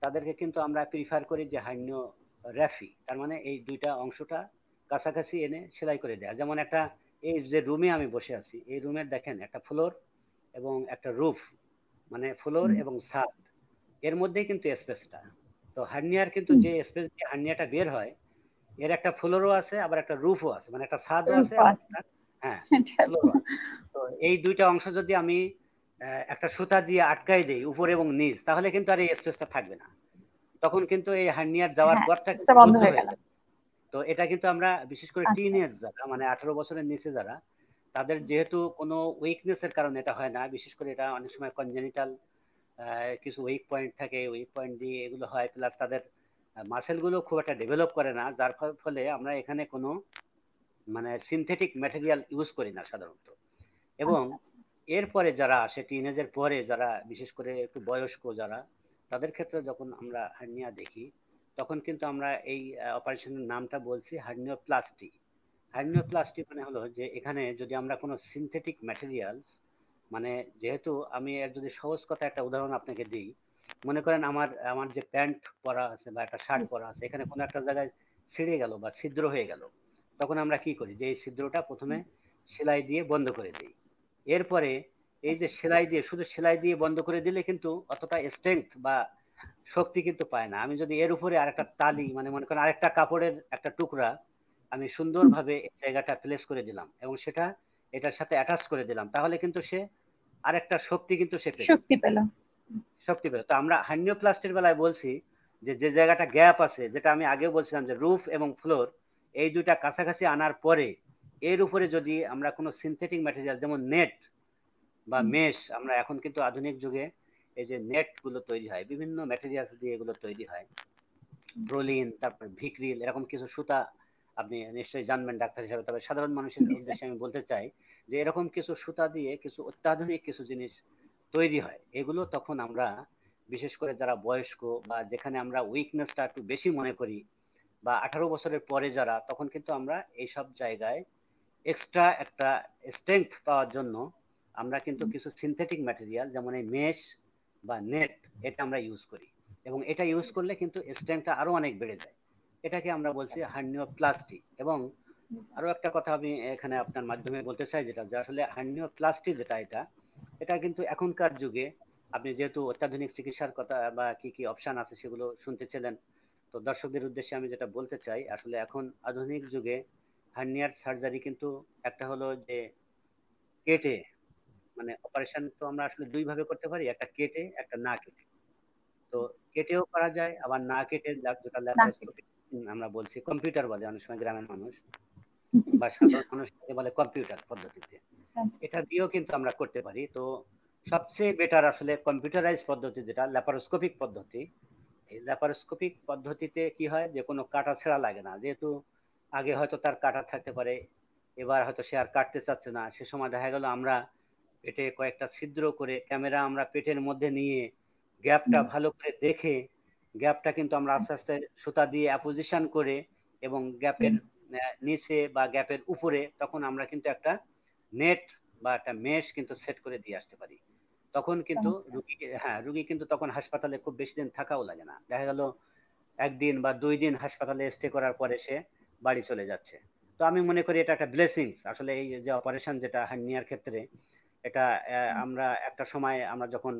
S2: তাদেরকে কিন্তু আমরা প্রিফার করি যে হার্নিও র্যাফি তার মানে এই দুইটা অংশটা কাছাকাছি এনে সেলাই করে দেয়া। যেমন একটা এই যে রুমে আমি বসে আছি এই রুমের দেখেন একটা ফ্লোর এবং একটা রুফ মানে ফ্লোর এবং ছাদ। এর মধ্যেই কিন্তু স্পেসটা। তো হার্নিয়ার কিন্তু যে স্পেস দিয়ে হার্নিয়াটা বের হয় এর একটা ফ্লোরও আছে আবার একটা রুফও আছে মানে একটা ছাদও আছে হ্যাঁ তো এই দুইটা অংশ যদি আমি একটা সুতা দিয়ে আটকাই দেই উপর এবং নিচ তাহলে কিন্তু আর এই স্পেসটা থাকবে না। তখন কিন্তু এই হার্নিয়ার যাওয়ার হ্যাঁ, পথটা বন্ধ হয়ে গেল। তো এটা কিন্তু আমরা বিশেষ করে টিনেজ আচ্ছা, আচ্ছা। যারা মানে আঠারো বছরের নিচে যারা তাদের যেহেতু কোনো উইকনেসের কারণে এটা হয় না বিশেষ করে এটা অনেক সময় কনজেনিটাল কিছু উইক পয়েন্ট থাকে উইক পয়েন্ট দিয়ে এগুলো হয় প্লাস তাদের মাসেলগুলো খুব একটা ডেভেলপ করে না যার ফলে আমরা এখানে কোনো মানে সিনথেটিক ম্যাটেরিয়াল ইউজ করি না সাধারণত। এবং আচ্ছা, এরপরে যারা আসে টিনেজের পরে যারা বিশেষ করে একটু বয়স্ক যারা তাদের ক্ষেত্রে যখন আমরা হার্নিয়া দেখি তখন কিন্তু আমরা এই অপারেশনের নামটা বলছি হার্নিওপ্লাস্টি। হার্নিওপ্লাস্টি মানে হলো যে এখানে যদি আমরা কোনো সিনথেটিক ম্যাটেরিয়াল মানে যেহেতু আমি এর যদি সহজ কথা একটা উদাহরণ আপনাকে দিই মনে করেন আমার আমার যে প্যান্ট পরা আছে বা একটা শার্ট পরা আছে এখানে কোনো একটা জায়গায় ছিঁড়ে গেল বা ছিদ্র হয়ে গেল তখন আমরা কি করি? যে এই ছিদ্রটা প্রথমে সেলাই দিয়ে বন্ধ করে দিই। এরপরে এই যে সেলাই দিয়ে শুধু সেলাই দিয়ে বন্ধ করে দিলে কিন্তু অতটা স্ট্রেংথ বা শক্তি কিন্তু পায় না। আমি যদি এর উপরে আরেকটা তালি মানে মনে করেন আরেকটা কাপড়ের একটা টুকরা আমি সুন্দরভাবে জায়গাটা প্লেস করে দিলাম এবং সেটা এটার সাথে অ্যাটাচ করে দিলাম তাহলে কিন্তু সে আরেকটা শক্তি কিন্তু সে
S1: শক্তি পেল।
S2: শক্তি পেল। তো আমরা হাইনিওপ্লাস্টের বেলায় বলছি যে যে জায়গাটা গ্যাপ আছে যেটা আমি আগেও বলছিলাম যে রুফ এবং ফ্লোর এই দুইটা কাছাকাছি আনার পরে এর উপরে যদি আমরা কোনো সিনথেটিক ম্যাটেরিয়াল যেমন নেট বা মেশ আমরা এখন কিন্তু আধুনিক যুগে এই যে নেটগুলো তৈরি হয় বিভিন্ন ম্যাটেরিয়ালস দিয়ে এগুলো তৈরি হয়। প্রোলিন তারপর ভিক্রিল এরকম কিছু সুতা আপনি নিশ্চয়ই জানবেন ডাক্তার হিসাবে। তবে সাধারণ মানুষের উদ্দেশ্যে আমি বলতে চাই যে এরকম কিছু সুতা দিয়ে কিছু অত্যাধুনিক কিছু জিনিস তৈরি হয় এগুলো তখন আমরা বিশেষ করে যারা বয়স্ক বা যেখানে আমরা উইকনেসটা একটু বেশি মনে করি বা আঠারো বছরের পরে যারা তখন কিন্তু আমরা এইসব জায়গায় এক্সট্রা একটা স্ট্রেংথ পাওয়ার জন্য আমরা কিন্তু কিছু সিনথেটিক ম্যাটেরিয়াল যেমন এই মেশ বা নেট এটা আমরা ইউজ করি। এবং এটা ইউজ করলে কিন্তু স্ট্রেংথটা আরও অনেক বেড়ে যায়। এটাকে আমরা বলছি হার্নিও প্লাস্টি এবং আরও একটা কথা আমি এখানে আপনার মাধ্যমে বলতে চাই যেটা যে আসলে হার্নিও প্লাস্টি যেটা এটা এটা কিন্তু এখনকার যুগে আপনি যেহেতু অত্যাধুনিক চিকিৎসার কথা বা কি কি অপশন আছে সেগুলো শুনতেছিলেন তো দর্শকদের উদ্দেশ্যে আমি যেটা বলতে চাই আসলে এখন আধুনিক যুগে হার্নিয়ার সার্জারি কিন্তু একটা হলো যে কেটে মানে অপারেশন তো আমরা আসলে দুই ভাবে করতে পারি একটা কেটে একটা না কেটে। তো কেটেও করা যায় আবার না কেটে যেটা ল্যাপারোস্কোপি আমরা বলছি কম্পিউটার বলে অনেক সময় গ্রামের মানুষ বা সাধারণ মানুষ বলে কম্পিউটার পদ্ধতিতে। আচ্ছা। এটা দিয়েও কিন্তু আমরা করতে পারি। তো সবচেয়ে বেটার আসলে কম্পিউটারাইজ পদ্ধতি যেটা ল্যাপারোস্কোপিক পদ্ধতি। এই ল্যাপারোস্কোপিক পদ্ধতিতে কি হয় যে কোনো কাটা ছেঁড়া লাগে না। যেহেতু আগে হয়তো তার কাটা থাকতে পারে এবার হয়তো সে আর কাটতে চাচ্ছে না। সে সময় দেখা গেল আমরা পেটে কয়েকটা ছিদ্র করে ক্যামেরা আমরা পেটের মধ্যে নিয়ে গ্যাপটা ভালো করে দেখে গ্যাপটা কিন্তু আমরা আস্তে আস্তে সুতা দিয়ে অ্যাপোজিশন করে এবং গ্যাপের নিচে বা গ্যাপের উপরে তখন আমরা কিন্তু একটা নেট বা একটা মেশ কিন্তু সেট করে দিয়ে আসতে পারি। তখন কিন্তু রুগী হ্যাঁ রুগী কিন্তু তখন হাসপাতালে খুব বেশি দিন থাকাও লাগে না। দেখা গেল একদিন বা দুই দিন হাসপাতালে স্টে করার পরে সে বাড়ি চলে যাচ্ছে। তো আমি মনে করি এটা একটা ব্লেসিংস আসলে এই যে অপারেশন যেটা হার্নিয়ার ক্ষেত্রে এটা আমরা একটা সময় আমরা যখন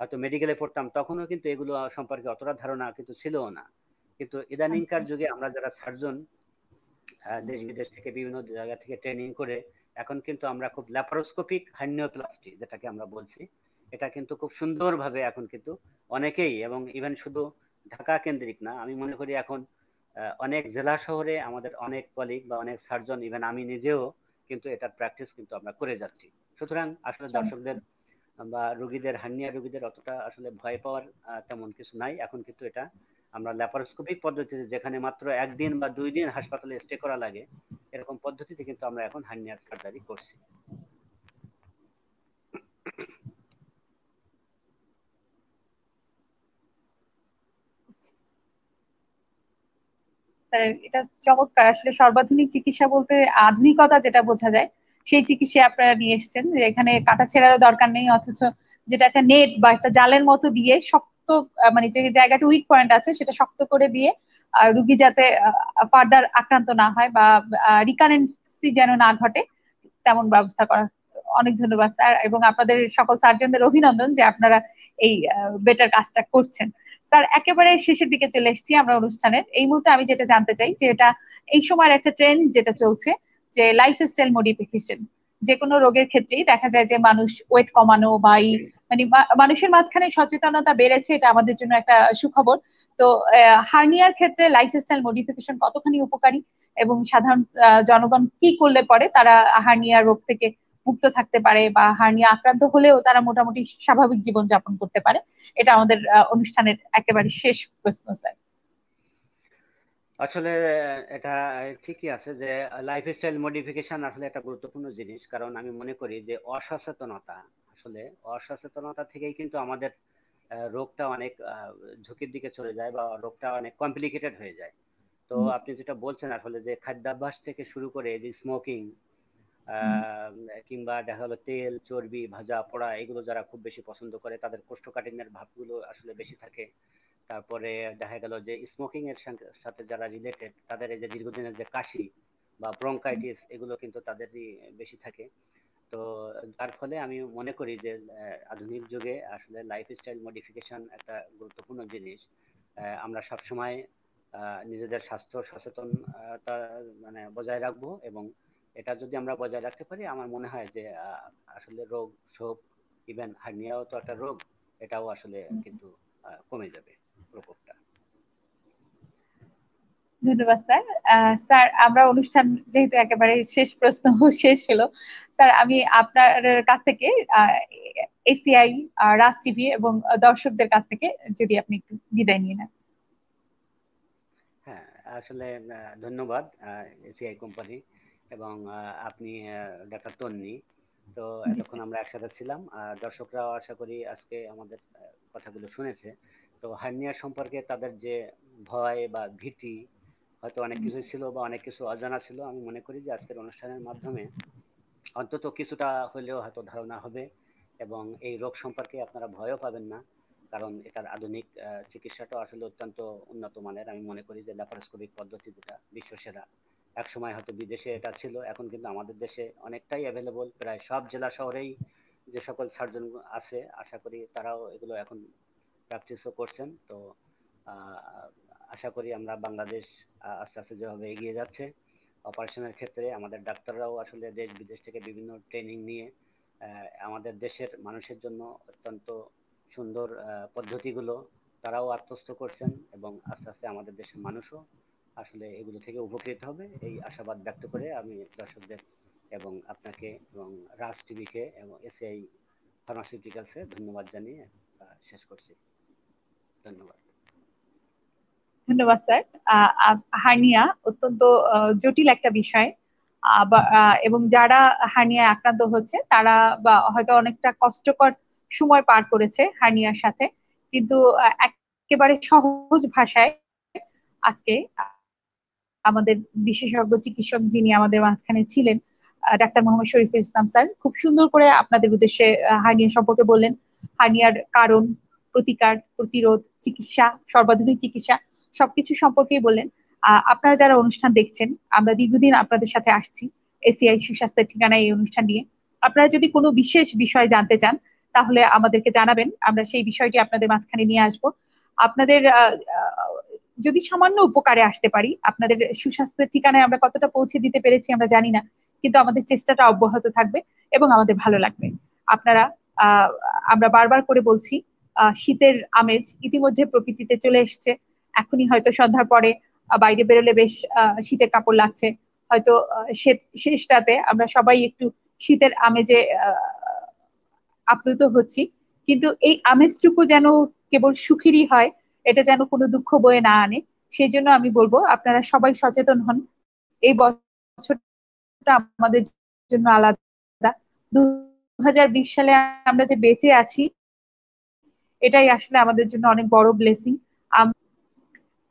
S2: হয়তো মেডিকেলে পড়তাম তখনও কিন্তু এগুলো সম্পর্কে অতটা ধারণা কিন্তু ছিলও না। কিন্তু ইদানিংকার আচ্ছা। যুগে আমরা যারা সার্জন দেশ বিদেশ থেকে বিভিন্ন জায়গা থেকে ট্রেনিং করে এখন কিন্তু আমরা খুব ল্যাপারোস্কোপিক হার্নিওপ্লাস্টি যেটাকে আমরা বলছি এটা কিন্তু খুব সুন্দরভাবে এখন কিন্তু অনেকেই এবং ইভেন শুধু ঢাকা কেন্দ্রিক না আমি মনে করি এখন অনেক জেলা শহরে আমাদের অনেক কলিগ বা অনেক সার্জন ইভেন আমি নিজেও কিন্তু এটার প্র্যাকটিস কিন্তু আমরা করে যাচ্ছি। সুতরাং আসলে দর্শকদের বা রোগীদের হার্নিয়া রোগীদের অতটা আসলে ভয় পাওয়ার তেমন কিছু নাই। এখন কিন্তু এটা আমরা ল্যাপারোস্কোপিক পদ্ধতিতে যেখানে মাত্র একদিন বা দুই দিন হাসপাতালে স্টে করা লাগে এরকম পদ্ধতিতে কিন্তু আমরা এখন হার্নিয়ার সার্জারি করছি।
S1: এটা চমৎকার। আসলে সর্বাধুনিক চিকিৎসা বলতে আধুনিকতা যেটা বোঝা যায় সেই চিকিৎসা আপনারা নিয়ে এসছেন। এখানে কাটা ছেঁড়ারও দরকার নেই, অথচ যেটা একটা নেট বা একটা জালের মতো দিয়ে শক্ত মানে যে জায়গাটা উইক পয়েন্ট আছে সেটা শক্ত করে দিয়ে রুগী যাতে ফার্দার আক্রান্ত না হয় বা রিকারেন্সি যেন না ঘটে, তেমন ব্যবস্থা করা। অনেক ধন্যবাদ স্যার, এবং আপনাদের সকল সার্জনদের অভিনন্দন যে আপনারা এই বেটার কাজটা করছেন। স্যার, একেবারে শেষের দিকে চলে এসেছি আমরা অনুষ্ঠানের। এই মুহূর্তে আমি যেটা জানতে চাই যে এটা এই সময়ের একটা ট্রেন্ড যেটা চলছে যে লাইফ স্টাইল মডিফিকেশন যে কোনো রোগের ক্ষেত্রেই দেখা যায় যে মানুষ ওয়েট কমানো বা মানে মানুষের মাঝখানে সচেতনতা বেড়েছে, এটা আমাদের জন্য একটা সুখবর। তো হার্নিয়ার ক্ষেত্রে লাইফ স্টাইল মডিফিকেশন কতখানি উপকারী এবং সাধারণ জনগণ কি করলে পরে তারা হার্নিয়া রোগ থেকে মুক্ত থাকতে পারে বা হার্নিয়া আক্রান্ত হলেও তারা মোটামুটি স্বাভাবিক জীবন যাপন করতে পারে? এটা আমাদের অনুষ্ঠানের একেবারে শেষ প্রশ্ন স্যার
S2: আসলে এটা ঠিকই আছে যে লাইফস্টাইল মডিফিকেশন আসলে একটা গুরুত্বপূর্ণ জিনিস। কারণ আমি মনে করি যে অসচেতনতা আসলে অসচেতনতা থেকেই কিন্তু আমাদের রোগটা অনেক ঝুঁকির দিকে চলে যায় বা রোগটা অনেক কমপ্লিকেটেড হয়ে যায়। তো আপনি যেটা বলছেন আসলে যে খাদ্যাভ্যাস থেকে শুরু করে যে স্মোকিং কিংবা দেখা গেলো তেল চর্বি ভাজা পোড়া এগুলো যারা খুব বেশি পছন্দ করে তাদের কোষ্ঠকাঠিন্যের ভাবগুলো আসলে বেশি থাকে। তারপরে দেখা গেল যে স্মোকিং এর সাথে যারা রিলেটেড তাদের এই যে দীর্ঘদিনের যে কাশি বা ব্রঙ্কাইটিস এগুলো কিন্তু তাদেরই বেশি থাকে। তো যার ফলে আমি মনে করি যে আধুনিক যুগে আসলে লাইফস্টাইল মডিফিকেশন একটা গুরুত্বপূর্ণ জিনিস। আমরা সবসময় নিজেদের স্বাস্থ্য সচেতনতা মানে বজায় রাখব এবং এটা যদি আমরা বজায় রাখতে পারি আমার মনে হয় যে আসলে রোগ শোক ইভেন হার্নিয়াও তো একটা রোগ এটাও আসলে কিন্তু কমে যাবে। প্রকোপটা।
S1: ধন্যবাদ স্যার। স্যার আমরা অনুষ্ঠান যেহেতু একেবারে শেষ প্রশ্ন শেষ হলো স্যার আমি আপনার কাছ থেকে এসিআই রাজ টিভি এবং দর্শকদের কাছ থেকে যদি আপনি একটু বিদায় নিয়ে নেন।
S2: হ্যাঁ আসলে ধন্যবাদ এসিআই কোম্পানি এবং আপনি ডাক্তার তন্নি। তো এতক্ষণ আমরা একসাথে ছিলাম আর দর্শকরাও আশা করি আজকে আমাদের কথাগুলো শুনেছে। তো হার্নিয়া সম্পর্কে তাদের যে ভয় বা ভীতি হয়তো অনেক কিছু ছিল বা অনেক কিছু অজানা ছিল আমি মনে করি যে আজকের অনুষ্ঠানের মাধ্যমে অন্তত কিছুটা হলেও হয়তো ধারণা হবে এবং এই রোগ সম্পর্কে আপনারা ভয়ও পাবেন না কারণ এটার আধুনিক চিকিৎসাটা আসলে অত্যন্ত উন্নত মানের। আমি মনে করি যে ল্যাপারোস্কোপিক পদ্ধতি যেটা বিশ্বসেরা এক সময় হয়তো বিদেশে এটা ছিল এখন কিন্তু আমাদের দেশে অনেকটাই অ্যাভেলেবল প্রায় সব জেলা শহরেই যে সকল সার্জন আছে আশা করি তারাও এগুলো এখন প্র্যাকটিসও করছেন, তো আশা করি আমরা বাংলাদেশ আস্তে আস্তে যেভাবে এগিয়ে যাচ্ছে অপারেশনের ক্ষেত্রে আমাদের ডাক্তাররাও আসলে দেশ বিদেশ থেকে বিভিন্ন ট্রেনিং নিয়ে আমাদের দেশের মানুষের জন্য অত্যন্ত সুন্দর পদ্ধতিগুলো তারাও আত্মস্থ করছেন এবং আস্তে আস্তে আমাদের দেশের মানুষও আসলে এগুলো থেকে উপকৃত হবে, এই আশাবাদ ব্যক্ত করে আমি দর্শকদের এবং আপনাকে এবং রাজ টিভিকে এবং এসিআই ফার্মাসিউটিক্যালসে ধন্যবাদ জানিয়ে শেষ করছি। ধন্যবাদ।
S1: ধন্যবাদ, স্যার। হার্নিয়া, অত্যন্ত জটিল একটা বিষয়। এবং যারা হার্নিয়া আক্রান্ত হচ্ছে, তারা বা, হয়তো অনেকটা কষ্টকর সময় পার করেছে হার্নিয়ার সাথে। কিন্তু একেবারে সহজ ভাষায় আজকে আমাদের বিশেষজ্ঞ চিকিৎসক যিনি আমাদের মাঝখানে ছিলেন ডাক্তার মোহাম্মদ শরীফ ইসলাম স্যার, খুব সুন্দর করে আপনাদের উদ্দেশ্যে হার্নিয়া সম্পর্কে বললেন। হার্নিয়ার কারণ প্রতিকার, প্রতিরোধ, চিকিৎসা, সর্বাধুনিক চিকিৎসা, সবকিছু সম্পর্কেই বললেন। আপনারা যারা অনুষ্ঠান দেখছেন, আমরা দীর্ঘদিন আপনাদের সাথে আসছি এসিআই সুস্বাস্থ্যের ঠিকানায় এই অনুষ্ঠান নিয়ে। আপনারা যদি কোনো বিশেষ বিষয় জানতে চান, তাহলে আমাদেরকে জানাবেন। আমরা সেই বিষয়টি আপনাদের মাঝখানে নিয়ে আসব। আপনাদের যদি সামান্য উপকারে আসতে পারি, আপনাদের সুস্বাস্থ্যের ঠিকানায় আমরা কতটা পৌঁছে দিতে পেরেছি আমরা জানি না, কিন্তু আমাদের চেষ্টাটা অব্যাহত থাকবে এবং আমাদের ভালো লাগবে। আপনারা আমরা বারবার করে বলছি শীতের আমেজ ইতিমধ্যে প্রকৃতিতে চলে এসছে। এখনই হয়তো সন্ধ্যার পরে বাইরে বেরোলে বেশ শীতের কাপড় লাগছে। হয়তো শেষটাতে আমরা সবাই একটু শীতের আমেজে আপ্লুত হচ্ছি। কিন্তু এই আমেজটুকু যেন কেবল সুখেরই হয়, এটা যেন কোনো দুঃখ বয়ে না আনে, সেই জন্য আমি বলব, আপনারা সবাই সচেতন হন। এই বছরটা আমাদের জন্য আলাদা। দু হাজার বিশ সালে আমরা যে বেঁচে আছি এটাই আসলে আমাদের জন্য অনেক বড় ব্লেসিং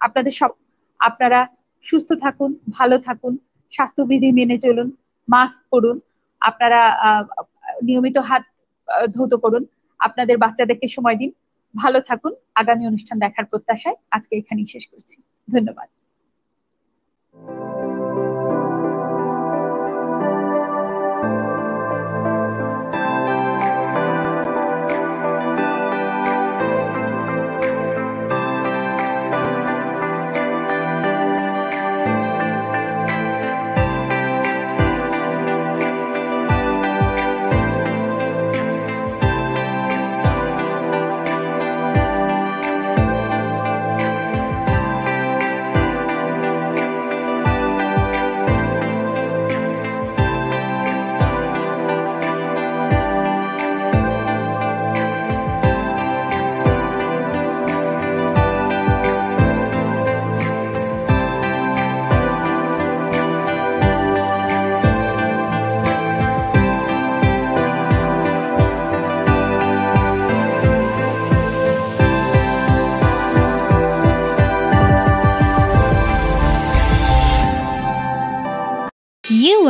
S1: আপনাদের সব, আপনারা সুস্থ থাকুন, ভালো থাকুন, স্বাস্থ্যবিধি মেনে চলুন মাস্ক পরুন, আপনারা নিয়মিত হাত ধৌত করুন, আপনাদের বাচ্চাদেরকে সময় দিন, ভালো থাকুন, আগামী অনুষ্ঠান দেখার প্রত্যাশায় আজকে এখানেই শেষ করছি। ধন্যবাদ।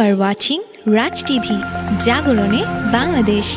S3: আর ওয়াচিং রাজ টিভি জাগরণে বাংলাদেশ